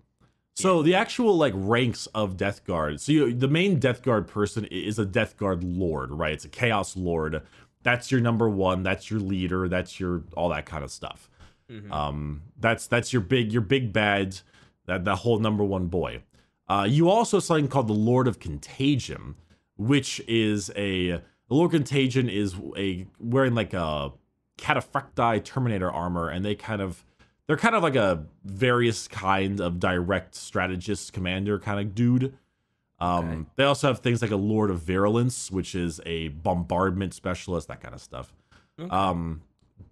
So the actual like ranks of Death Guard. So you, the main Death Guard person is a Death Guard Lord, right? It's a Chaos Lord. That's your number one. That's your leader. That's your all that kind of stuff.
Mhm.
Um, that's that's your big your big bad. That that whole number one boy. Uh, you also have something called the Lord of Contagion, which is a the Lord of Contagion is a wearing like a cataphractii Terminator armor, and they kind of they're kind of like a various kind of direct strategist commander kind of dude. Um,
Okay.
They also have things like a Lord of Virulence, which is a bombardment specialist, that kind of stuff.
Okay.
Um,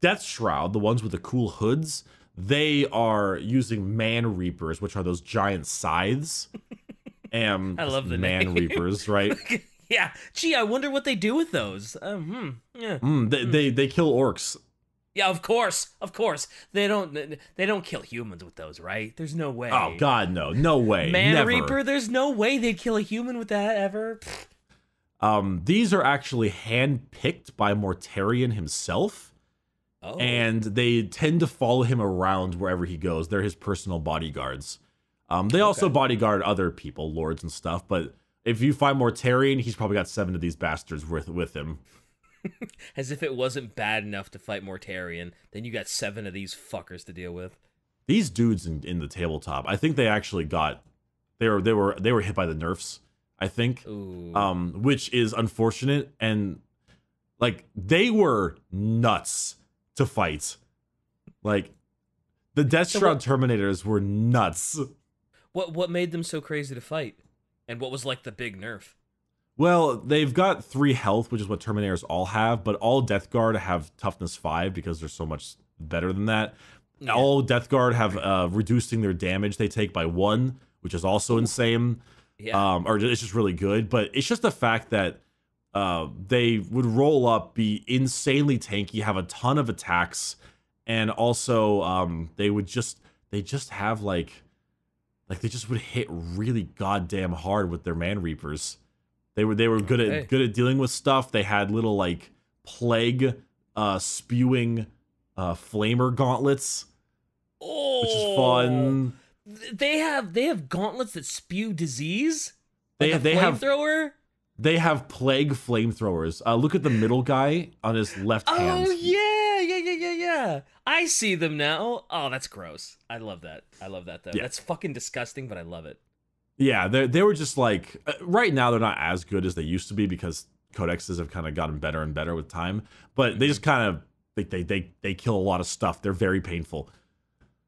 Death Shroud, the ones with the cool hoods, they are using Man Reapers, which are those giant scythes. And
I love the
Man
name.
Reapers, right?
yeah. Gee, I wonder what they do with those. Um, hmm. Yeah.
Mm, they, they they kill orcs.
Yeah. Of course. Of course. They don't. They don't kill humans with those, right? There's no way.
Oh God, no, no way,
Man
never.
Reaper. There's no way they'd kill a human with that ever.
Um, these are actually hand picked by Mortarion himself,
Oh.
and they tend to follow him around wherever he goes. They're his personal bodyguards. Um, they also
Okay.
bodyguard other people, lords and stuff. But if you find Mortarion, he's probably got seven of these bastards with with him.
As if it wasn't bad enough to fight Mortarion, then you got seven of these fuckers to deal with.
These dudes in, in the tabletop, I think they actually got they were they were they were hit by the nerfs. I think. Um, which is unfortunate. And like they were nuts to fight. Like the Death
So
Terminators were nuts.
what what made them so crazy to fight? And what was like the big nerf?
Well, they've got three health, which is what Terminators all have, but all Death Guard have toughness five because they're so much better than that.
Yeah.
All Death Guard have uh, reducing their damage they take by one, which is also insane.
Yeah.
um, or it's just really good. But it's just the fact that uh, they would roll up, be insanely tanky, have a ton of attacks, and also um, they would just they just have like like they just would hit really goddamn hard with their man reapers. They were they were good
Okay.
at good at dealing with stuff. They had little like plague uh, spewing uh, flamer gauntlets,
oh,
which is fun.
They have they have gauntlets that spew disease.
They
like a
they have
flamethrower.
They have plague flamethrowers. Uh, look at the middle guy on his left hand.
Oh yeah, yeah, yeah, yeah, yeah. I see them now. Oh, that's gross. I love that. I love that though.
Yeah.
That's fucking disgusting, but I love it.
Yeah, they they were just like uh, right now they're not as good as they used to be because codexes have kind of gotten better and better with time. But they just kind of they they they, they kill a lot of stuff. They're very painful,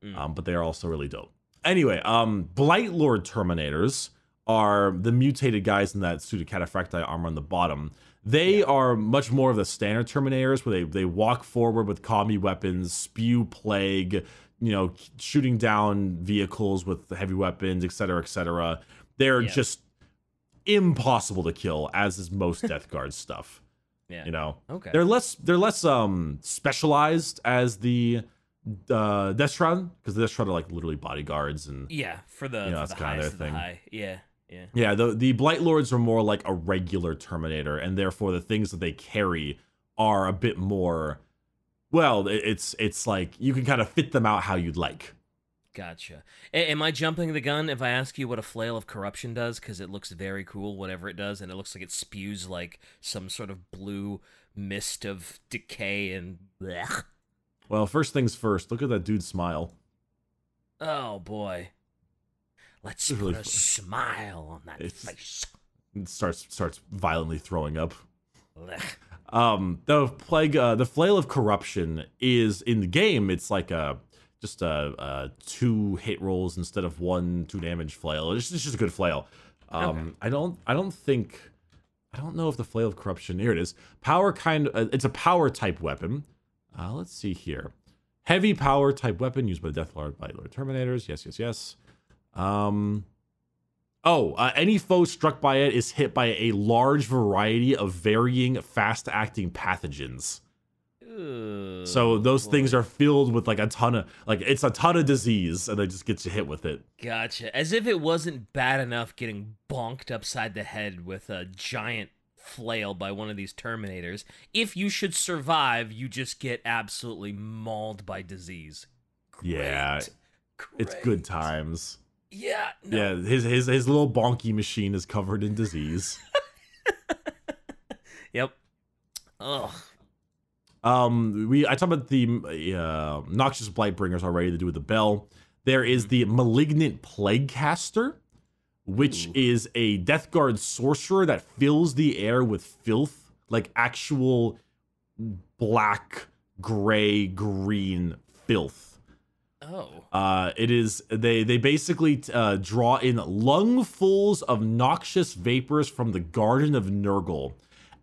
Mm.
um, but they are also really dope. Anyway, um, Blight Lord Terminators are the mutated guys in that suit of cataphractii armor on the bottom. They are much more of the standard Terminators, where they they walk forward with combi weapons, spew plague, you know, shooting down vehicles with heavy weapons, et cetera, et cetera. They're
Yeah.
just impossible to kill, as is most Death Guard stuff.
Yeah.
You know,
Okay.
they're less they're less um specialized as the uh Shroud because the Shroud are like literally bodyguards and
yeah, for the
You know,
for
that's
the
their
highest of the
thing.
high. Yeah, yeah.
Yeah, the the Blight Lords are more like a regular Terminator, and therefore the things that they carry are a bit more. Well, it's it's like you can kind of fit them out how you'd like.
Gotcha. A- am I jumping the gun if I ask you what a flail of corruption does? Because it looks very cool, whatever it does, and it looks like it spews like some sort of blue mist of decay and. Blech.
Well, first things first. Look at that dude smile.
Oh boy. Let's
It's
put
really
a
fu-
smile on that
It's-
face.
It starts starts violently throwing up. Um, the plague, uh, the flail of corruption is in the game. It's like a just a, a two hit rolls instead of one two damage flail. It's, it's just a good flail. Um,
Okay.
I don't I don't think I don't know if the flail of corruption. Here it is. Power kind. Uh, it's a power type weapon. Uh, let's see here. Heavy power type weapon used by the Death Lord by Lord Terminators. Yes, yes, yes. Um. Oh, uh, any foe struck by it is hit by a large variety of varying fast acting pathogens.
Ooh,
So those
boy.
things are filled with like a ton of like it's a ton of disease and they just get you hit with it.
Gotcha. As if it wasn't bad enough getting bonked upside the head with a giant flail by one of these Terminators. If you should survive, you just get absolutely mauled by disease.
Yeah,
Great.
It's good times.
Yeah. No.
Yeah, his his his little bonky machine is covered in disease.
Yep. Ugh.
Um, we I talked about the uh, noxious blight bringers already to do with the bell. There is the malignant plague caster, which
Ooh.
is a death guard sorcerer that fills the air with filth, like actual black, gray, green filth.
Oh.
Uh, it is they they basically uh, draw in lungfuls of noxious vapors from the Garden of Nurgle,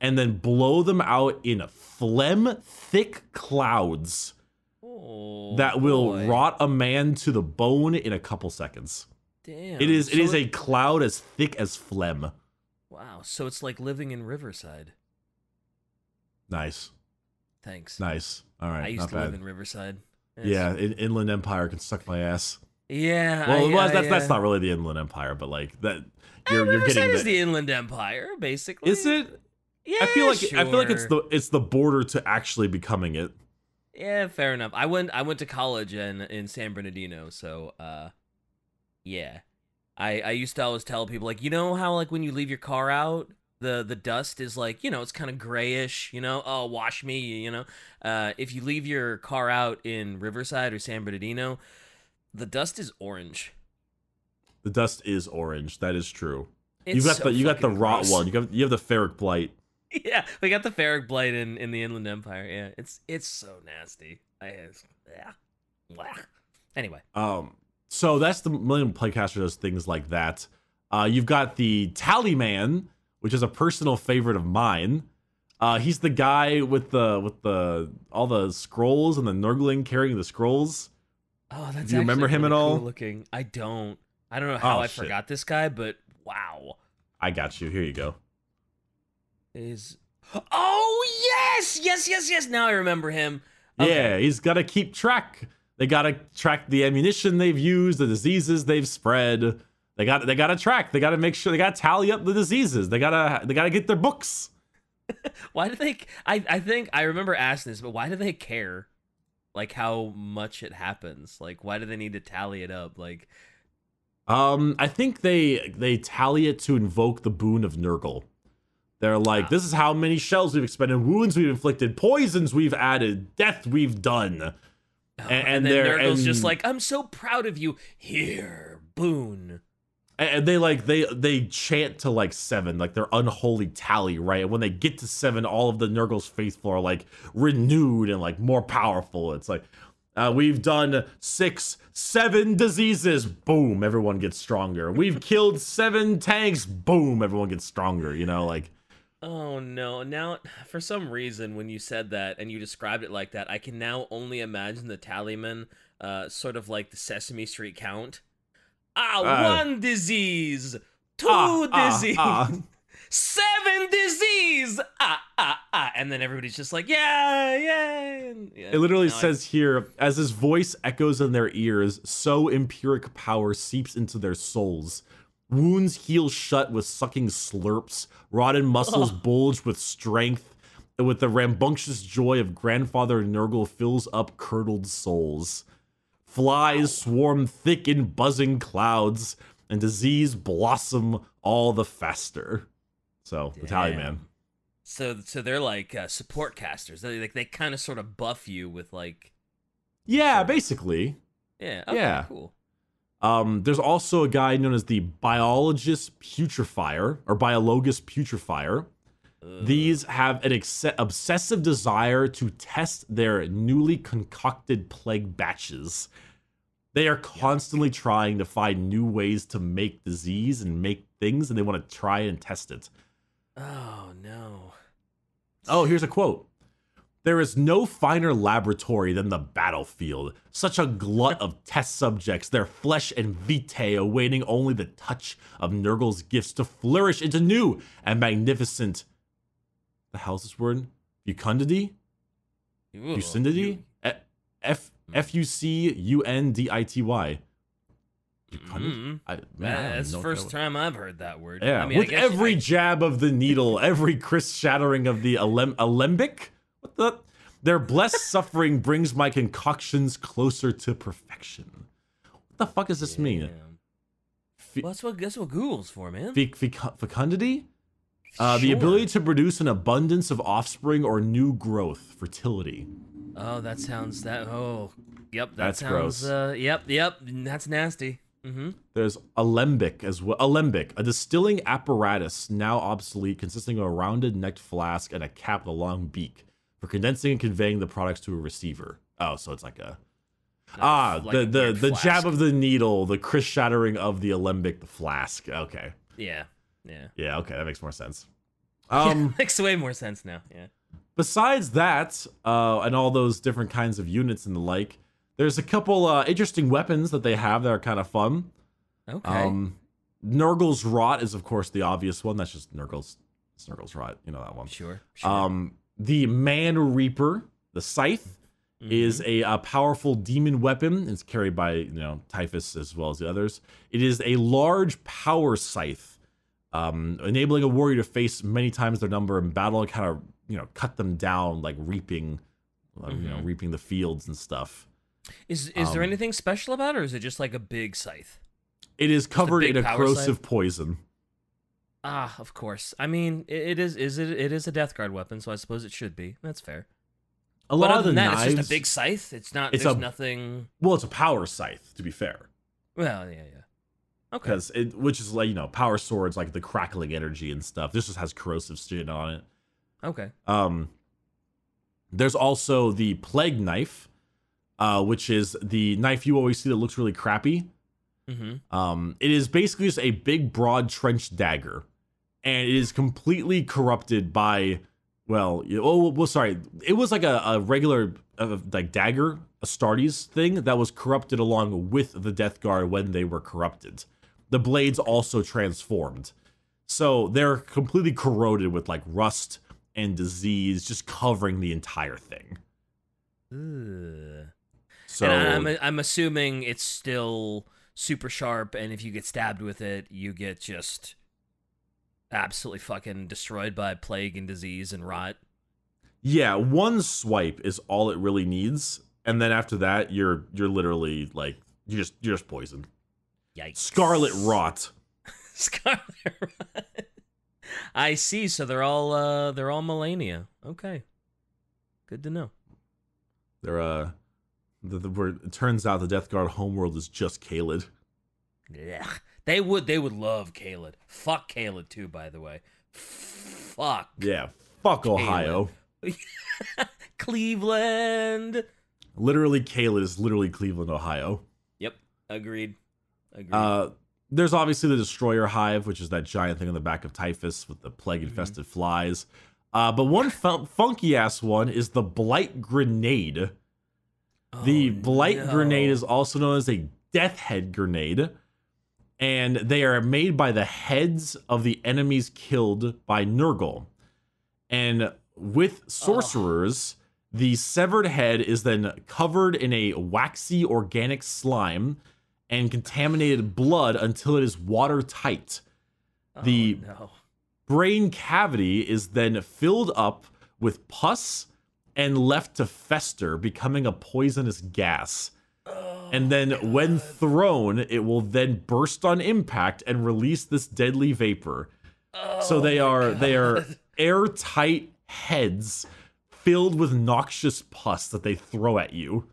and then blow them out in phlegm thick clouds
Oh,
that will
boy.
rot a man to the bone in a couple seconds.
Damn.
It is it
So
is a cloud as thick as phlegm.
Wow. So it's like living in Riverside.
Nice,
Thanks.
nice. All right,
I used
not
to
bad.
live in Riverside.
Yeah, in, Inland Empire can suck my ass.
Yeah.
Well,
I,
it was,
I,
that's that's
uh,
not really the Inland Empire, but like that. You're, you're getting
is
the,
the Inland Empire, basically.
Is it?
Yeah.
I feel like I feel like it's the it's the border to actually becoming it.
Yeah, fair enough. I went I went to college in in San Bernardino, so uh yeah. I I used to always tell people like, you know how like when you leave your car out, the the dust is like, you know, it's kind of grayish, you know, oh, wash me, you know. Uh if you leave your car out in Riverside or San Bernardino, the dust is orange.
The dust is orange. That is true.
It's
you got
so
the you got the rot
gross.
one. You got you have the ferric blight.
yeah, we got the Ferric Blight in, in the Inland Empire. Yeah, it's it's so nasty. I it's, yeah. Blah. Anyway,
Um, so that's the Millennium Playcaster does things like that. Uh, you've got the Tally Man, which is a personal favorite of mine. Uh, he's the guy with the with the all the scrolls and the Nurgling carrying the scrolls.
oh, that's
Do you remember him at all?
cool Looking, I don't. I don't know how
Oh,
I
shit.
forgot this guy, but wow,
I got you. Here you go.
is oh yes, yes, yes, yes. Now I remember him.
Yeah, he's got to keep track. They got to track the ammunition they've used, the diseases they've spread. They got they got to track. They got to make sure they got to tally up the diseases. They got to they got to get their books.
Why do they? I I think I remember asking this, but why do they care? Like how much it happens? Like why do they need to tally it up? Like
Um, I think they they tally it to invoke the boon of Nurgle. They're like,
Ah.
this is how many shells we've expended, wounds we've inflicted, poisons we've added, death we've done.
oh,
and
and, then
they're-
Nurgle's just like, I'm so proud of you. Here, boon.
And they like they they chant to like seven, like their unholy tally, right? And when they get to seven, all of the Nurgle's faithful are like renewed and like more powerful. It's like uh, we've done six, seven diseases. Boom, everyone gets stronger. We've killed seven tanks. Boom, everyone gets stronger. You know, like
Oh no! Now, for some reason, when you said that and you described it like that, I can now only imagine the tallyman, uh, sort of like the Sesame Street count. Ah,
Uh,
one disease, two
ah, ah,
disease,
ah.
seven disease. Ah, ah, ah, and then everybody's just like, yeah, yeah. yeah.
It literally
Now I-
says here, as his voice echoes in their ears, so empyric power seeps into their souls. Wounds heal shut with sucking slurps, rotted muscles
Ugh.
bulge with strength, and with the rambunctious joy of grandfather Nurgle fills up curdled souls. Flies swarm thick in buzzing clouds, and disease blossom all the faster. So, the Tally Man.
So, so they're like uh, support casters. They like they kind of sort of buff you with like,
Yeah, basically.
yeah, okay,
Yeah.
cool.
Um, there's also a guy known as the biologist putrefier or biologus putrefier. These have an ex- obsessive desire to test their newly concocted plague batches. They are constantly trying to find new ways to make disease and make things, and they want to try and test it.
Oh no.
Oh, here's a quote. There is no finer laboratory than the battlefield. Such a glut of test subjects, their flesh and vitae awaiting only the touch of Nurgle's gifts to flourish into new and magnificent. The hell's this word? Fecundity?
Ooh,
Fecundity?
you-
F F U C U N D I T Y.
Mm.
I- man,
That's the first time I've heard that word.
Yeah,
I mean, I
with every
I-
jab of the needle, every crisp shattering of the alem- alembic, what the? Their blessed suffering brings my concoctions closer to perfection. What the fuck does this mean? Fe-
Well, that's what that's what Google's for, man.
fe- fecu- fecundity? Uh, The ability to produce an abundance of offspring or new growth, fertility.
Oh, that sounds that. Oh, yep. That
That's
sounds.
gross.
Uh, yep, yep. That's nasty. Mm-hmm.
There's alembic as well. Alembic, a distilling apparatus now obsolete, consisting of a rounded necked flask and a cap with a long beak for condensing and conveying the products to a receiver. Oh, so it's like a ah
like
the the the jab of the needle, the crisp shattering of the alembic, the flask. Okay,
Yeah, yeah.
yeah, okay, that makes more sense. Um,
makes way more sense now. Yeah.
besides that, uh, and all those different kinds of units and the like, there's a couple uh, interesting weapons that they have that are kind of fun.
Okay.
Um, Nurgle's Rot is, of course, the obvious one. That's just Nurgle's, Nurgle's Rot. You know that one.
sure. Sure.
Um, the Man Reaper, the Scythe, is
Mm-hmm.
a, uh powerful demon weapon. It's carried by you know Typhus as well as the others. It is a large power scythe, um, enabling a warrior to face many times their number in battle and kind of you know cut them down like reaping, uh, you know,
Mhm.
reaping the fields and stuff.
is is there
um,
anything special about it, or is it just like a big scythe?
It is covered in a corrosive
scythe?
poison.
Ah, of course. I mean, it, it is is it it is a death guard weapon, so I suppose it should be. That's fair.
A
But
lot
other
of the
than that,
knives.
it's just a big scythe. It's not.
It's
there's
a-
nothing.
Well, it's a power scythe, to be fair,
Well, yeah, yeah. Okay.
because it, which is like you know, power swords like the crackling energy and stuff. This just has corrosive shit on it.
Okay.
Um, there's also the plague knife, uh, which is the knife you always see that looks really crappy.
Mm-hmm.
Um, it is basically just a big, broad trench dagger, and it is completely corrupted by, well, oh, well, sorry, it was like a, a regular uh, like dagger, Astartes thing that was corrupted along with the Death Guard when they were corrupted. The blades also transformed, so they're completely corroded with like rust and disease, just covering the entire thing.
Ugh.
So
and I'm I'm assuming it's still super sharp, and if you get stabbed with it, you get just absolutely fucking destroyed by plague and disease and rot.
Yeah, one swipe is all it really needs, and then after that, you're you're literally like you're just you're just poisoned.
Yikes!
Scarlet rot.
Scarlet rot. I see. So they're all uh they're all Melania. Okay, good to know.
They're uh, the, the word. It turns out the Death Guard homeworld is just Kaled.
Yeah, they would they would love Caled. Fuck Caled too, by the way. Fuck
Yeah, fuck Ohio.
Cleveland.
Literally, Kaled is literally Cleveland, Ohio.
Yep, agreed.
Uh, there's obviously the Destroyer Hive, which is that giant thing on the back of Typhus with the plague infested flies. Uh, but one fun- funky ass one is the Blight Grenade. The
Oh,
Blight
no.
Grenade is also known as a Death Head Grenade, and they are made by the heads of the enemies killed by Nurgle. And with sorcerers, the severed head is then covered in a waxy organic slime and contaminated blood until it is watertight.
Oh,
the-
no.
Brain cavity is then filled up with pus and left to fester, becoming a poisonous gas. and then when thrown, it will then burst on impact and release this deadly vapor. so they
Oh
are they are airtight heads filled with noxious pus that they throw at you.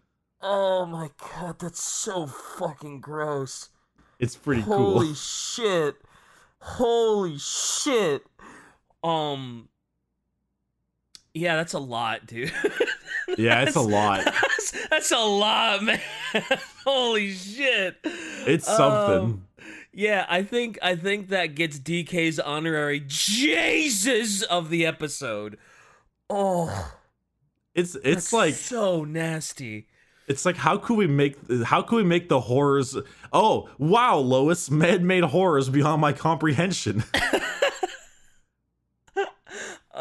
Oh my god, that's so fucking gross.
It's pretty
Holy
cool.
Holy shit. Holy shit. Um Yeah, that's a lot, dude.
Yeah, it's a lot.
That's, that's a lot, man. Holy shit.
It's
Um,
something.
Yeah, I think I think that gets DK's honorary Jesus of the episode. Oh,
It's it's
that's
like
so nasty.
It's like how could we make how could we make the horrors? Oh wow, Lois, man-made horrors beyond my comprehension.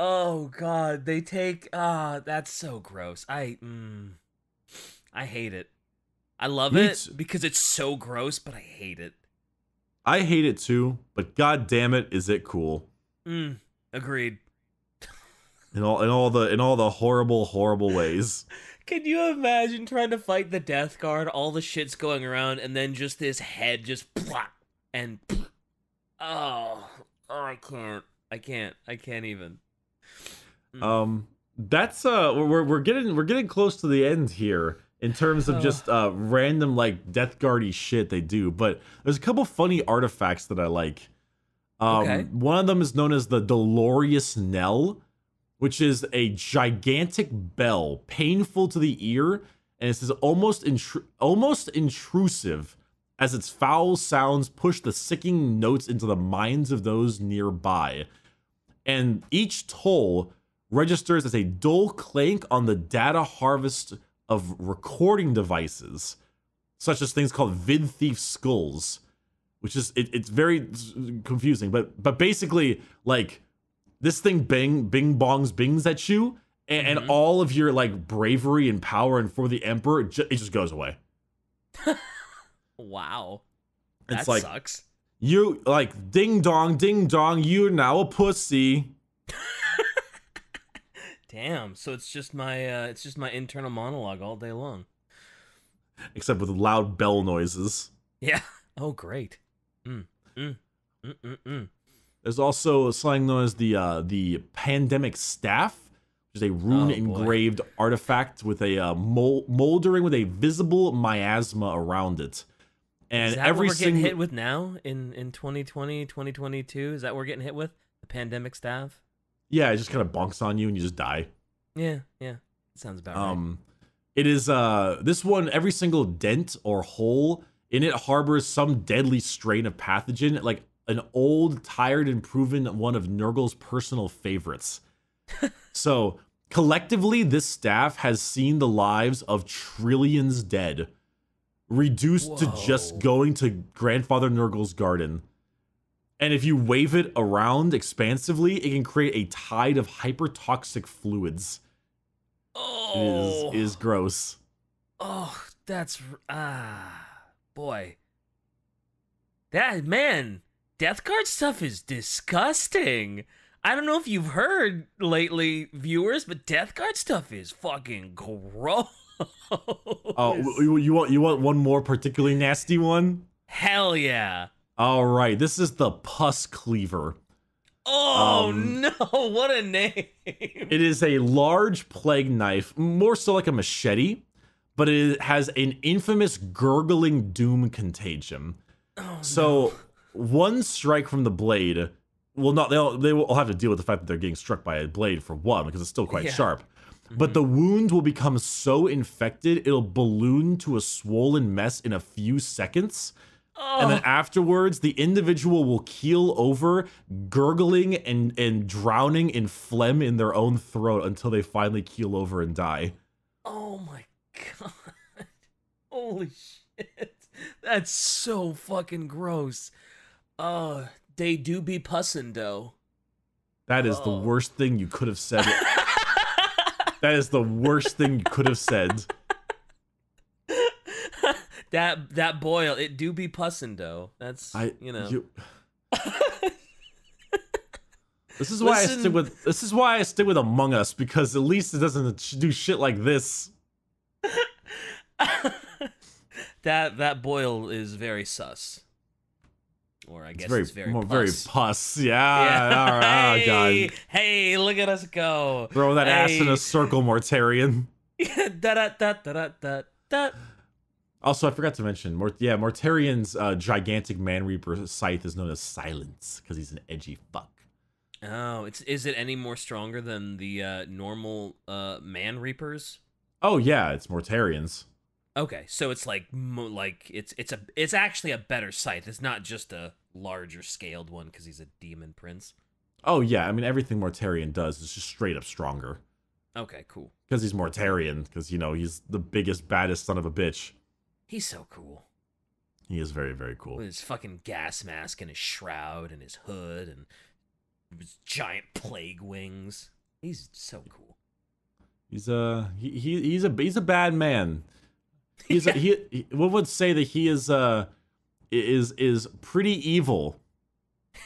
Oh God, they take ah, that's so gross. I mm, I hate it. I love
Me
it
too.
because it's so gross, but I hate it.
I hate it too, but god damn it, is it cool?
Mm, agreed.
In all in all the in all the horrible horrible ways.
Can you imagine trying to fight the Death Guard? All the shit's going around, and then just this head just plop and oh, oh, I can't, I can't, I can't even. Mm.
Um, that's uh, we're we're getting we're getting close to the end here in terms of
Oh.
just uh random like Death Guardy shit they do. But there's a couple funny artifacts that I like. Um,
Okay.
one of them is known as the Dolorious Knell, which is a gigantic bell, painful to the ear, and it says almost intru- almost intrusive as its foul sounds push the sicking notes into the minds of those nearby. And each toll registers as a dull clank on the data harvest of recording devices, such as things called vid thief skulls, which is it, it's very confusing. But but basically, like this thing bing bing bongs bings at you, and, and
Mhm.
all of your like bravery and power and for the emperor, it, ju- it just goes away.
Wow,
It's
that
like
sucks.
you like ding dong ding dong, you're now a pussy.
Damn. So it's just my uh, it's just my internal monologue all day long.
Except with loud bell noises.
Yeah. Oh, great. Mm. Mm. Mm. Mm. mm.
There's also a slang known as the uh, the pandemic staff, which is a rune
Oh,
engraved artifact with a uh, moldering with a visible miasma around it. And
Is that
every
what we're getting
single
hit with now in in 2020, 2022? Is that what we're getting hit with? The pandemic staff?
yeah, it just kind of bonks on you and you just die.
Yeah, yeah. Sounds about right.
Um, it is uh this one every single dent or hole in it harbors some deadly strain of pathogen, like an old, tired, and proven one of Nurgle's personal favorites. so collectively, this staff has seen the lives of trillions dead, reduced to just going to Grandfather Nurgle's garden. And if you wave it around expansively, it can create a tide of hypertoxic fluids.
Oh,
is is gross.
oh, that's ah, boy. That man, Death Guard stuff is disgusting. I don't know if you've heard lately, viewers, but Death Guard stuff is fucking gross.
Oh, you, want you want one more particularly nasty one?
hell yeah!
All right, this is the pus cleaver.
Oh
Um,
no, what a name!
It is a large plague knife, more so like a machete, but it has an infamous gurgling doom contagion.
Oh,
So one strike from the blade will not they'll they will have to deal with the fact that they're getting struck by a blade for one because it's still quite
Yeah.
sharp. But mm-hmm. the wound will become so infected it'll balloon to a swollen mess in a few seconds.
oh,
And then afterwards, the individual will keel over, gurgling and, and drowning in phlegm in their own throat until they finally keel over and die.
Oh my god. Holy shit. That's so fucking gross. Uh, they do be pussin' though.
That is the
Oh.
worst thing you could have said. that is the worst thing you could have said.
that that boil, it do be pussin' though. That's
I
you know.
this is why I stick with this is why I stick with Among Us because at least it doesn't do shit like this.
that that boil is very sus. Or I
It's
guess
very,
it's very
more,
pus.
very pus. Yeah. all right. Oh
hey,
god.
hey, look at us go.
Throw that ass in a circle, Mortarion.
da da da da da da da.
Also, I forgot to mention, Mort- yeah, Mortarion's uh, gigantic Man Reaper scythe is known as Silence because he's an edgy fuck.
Oh, it's is it any more stronger than the uh, normal uh, man reapers?
Oh yeah, it's Mortarion's.
Okay, so it's like mo- like it's it's a it's actually a better scythe. It's not just a larger scaled one because he's a demon prince.
Oh yeah, I mean everything Mortarion does is just straight up stronger
Okay, cool.
because he's Mortarion. Because you know he's the biggest, baddest son of a bitch.
He's so cool
He is very, very cool.
with his fucking gas mask and his shroud and his hood and his giant plague wings. He's so cool.
He's a he, he he's a he's a bad man. He's a, he, he. One would say that he is uh is is pretty evil.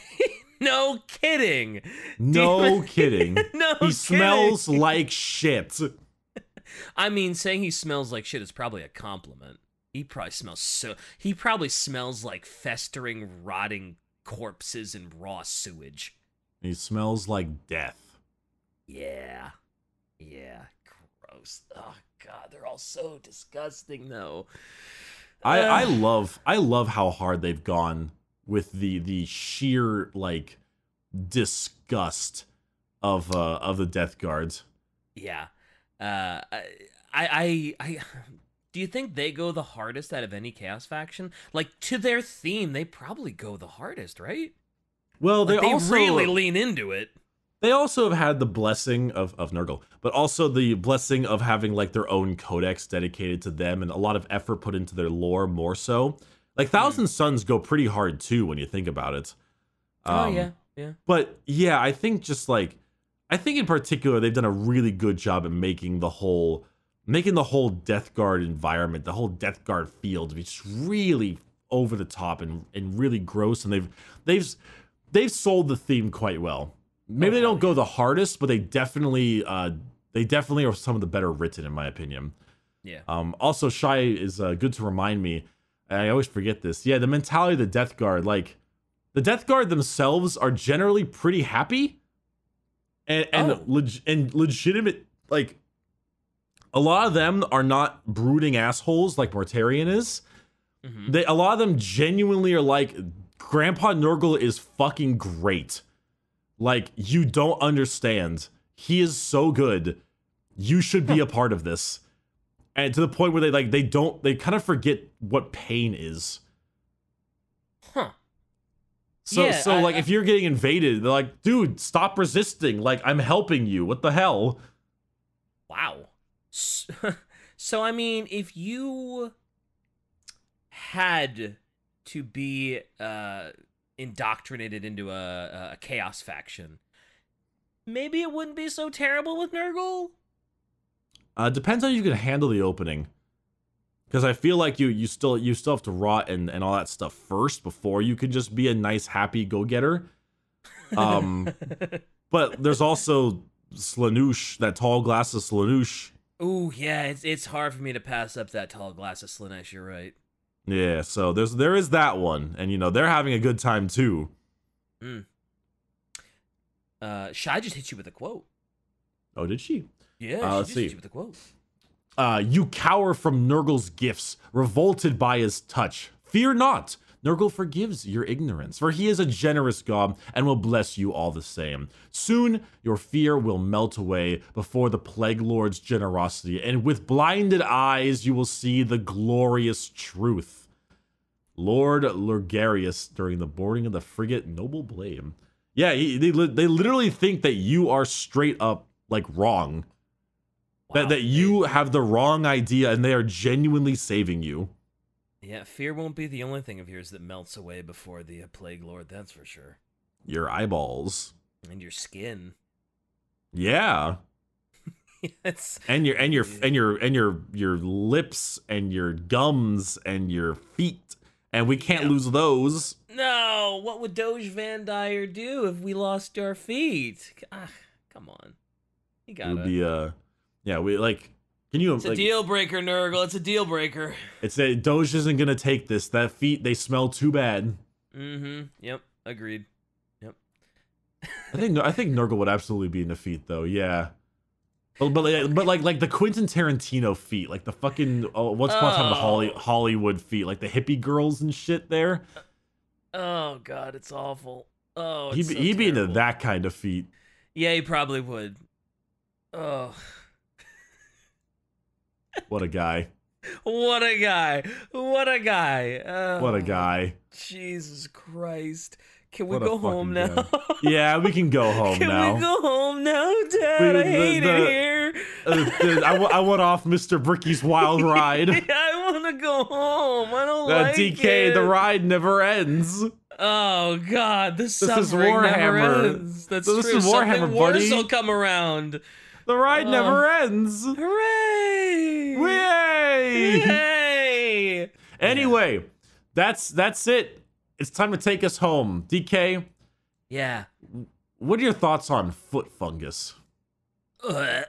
No kidding.
No kidding.
no,
He
kidding.
smells like shit.
I mean, saying he smells like shit is probably a compliment. He probably smells so. He probably smells like festering, rotting corpses and raw sewage.
He smells like death.
Yeah. Yeah. Gross. Oh god, they're all so disgusting though.
I I love I love how hard they've gone with the the sheer like disgust of uh of the death guards.
Yeah. Uh I I I do you think they go the hardest out of any chaos faction? Like to their theme, they probably go the hardest, right?
Well,
Like,
they
they
also
really lean into it.
They also have had the blessing of of Nurgle, but also the blessing of having like their own codex dedicated to them and a lot of effort put into their lore more so. Like
Hmm.
Thousand Suns go pretty hard too when you think about it.
oh
Um,
yeah. Yeah.
But yeah, I think just like I think in particular they've done a really good job at making the whole making the whole Death Guard environment, the whole Death Guard field just really over the top and, and really gross and they've they've they've sold the theme quite well. Maybe
Oh,
they don't go the hardest, but they definitely uh they definitely are some of the better written in my opinion.
Yeah.
Um, also, Shy is uh, good to remind me. I always forget this. Yeah, the mentality of the Death Guard, like the Death Guard themselves, are generally pretty happy, and and
Oh.
leg- and legitimate. Like a lot of them are not brooding assholes like Mortarion is.
Mm -hmm.
They a lot of them genuinely are like Grandpa Nurgle is fucking great. Like you don't understand. He is so good. You should be a part of this. And to the point where they like they don't they kind of forget what pain is.
Huh.
So
Yeah,
so
I-
like
I-
if you're getting invaded, they're like, dude, stop resisting. Like I'm helping you. What the hell?
Wow. S- So I mean, if you had to be uh indoctrinated into a, a chaos faction, maybe it wouldn't be so terrible with Nurgle.
Uh, depends how you can handle the opening. Because I feel like you you still you still have to rot and, and all that stuff first before you can just be a nice happy go getter. Um, but there's also Slanoosh, that tall glass of Slanoosh.
Ooh, yeah, it's it's hard for me to pass up that tall glass of Slaanesh. You're right.
Yeah, so there's there is that one, and you know they're having a good time too.
Uh, Shy just hit you with a quote.
Oh, did she?
Yeah,
Uh,
she
let's
just hit
see.
you with a quote.
Uh, you cower from Nurgle's gifts, revolted by his touch. Fear not. Nurgle forgives your ignorance, for he is a generous god and will bless you all the same. Soon your fear will melt away before the Plague Lord's generosity, and with blinded eyes you will see the glorious truth. Lord Lurgarius during the boarding of the frigate Noble Blame. Yeah, he, they, they literally think that you are straight up like wrong
Wow.
that that you have the wrong idea and they are genuinely saving you.
Yeah, fear won't be the only thing of yours that melts away before the uh, plague lord. That's for sure.
Your eyeballs.
And your skin.
Yeah.
it's
And your and your and your and your your lips and your gums and your feet. And we can't
Yeah.
lose those.
no. What would Doge Van Dyer do if we lost our feet? Ah, come on. You
It
gotta.
would be uh yeah, we like can you
it's a deal breaker, Nurgle. It's a deal breaker.
it's a Doge isn't gonna take this. That feet they smell too bad.
Mm-hmm. Yep. Agreed. Yep.
I think I think Nurgle would absolutely be in the feet though, yeah. But but, like- but like like the Quentin Tarantino feet, like the fucking oh, what's a time the Holly
Oh.
Hollywood feet, like the hippie girls and shit there.
Oh God, it's awful. Oh,
He'd be,
so
he'd be into that kind of feet.
Yeah, he probably would. Oh.
What a guy.
What a guy! What a guy! Oh,
What a guy.
Jesus Christ! Can we
What
go home now?
guy. Yeah, we can go home
Can
now.
we go home now, Dad?
We-
I
the-
hate
the-
it here.
Uh, the- I, I went off Mr. Bricky's wild ride. Uh,
I want to go home. I don't like
DK,
it.
the DK, the ride never ends.
Oh God, the
is
suffering never
Warhammer.
ends. That's
This
true.
is Warhammer,
worse
buddy.
will come around.
The ride
Oh.
never ends.
Hooray!
Yay!
Hey!
Anyway, that's that's it. It's time to take us home. DK,
Yeah.
what are your thoughts on foot fungus?
Ugh.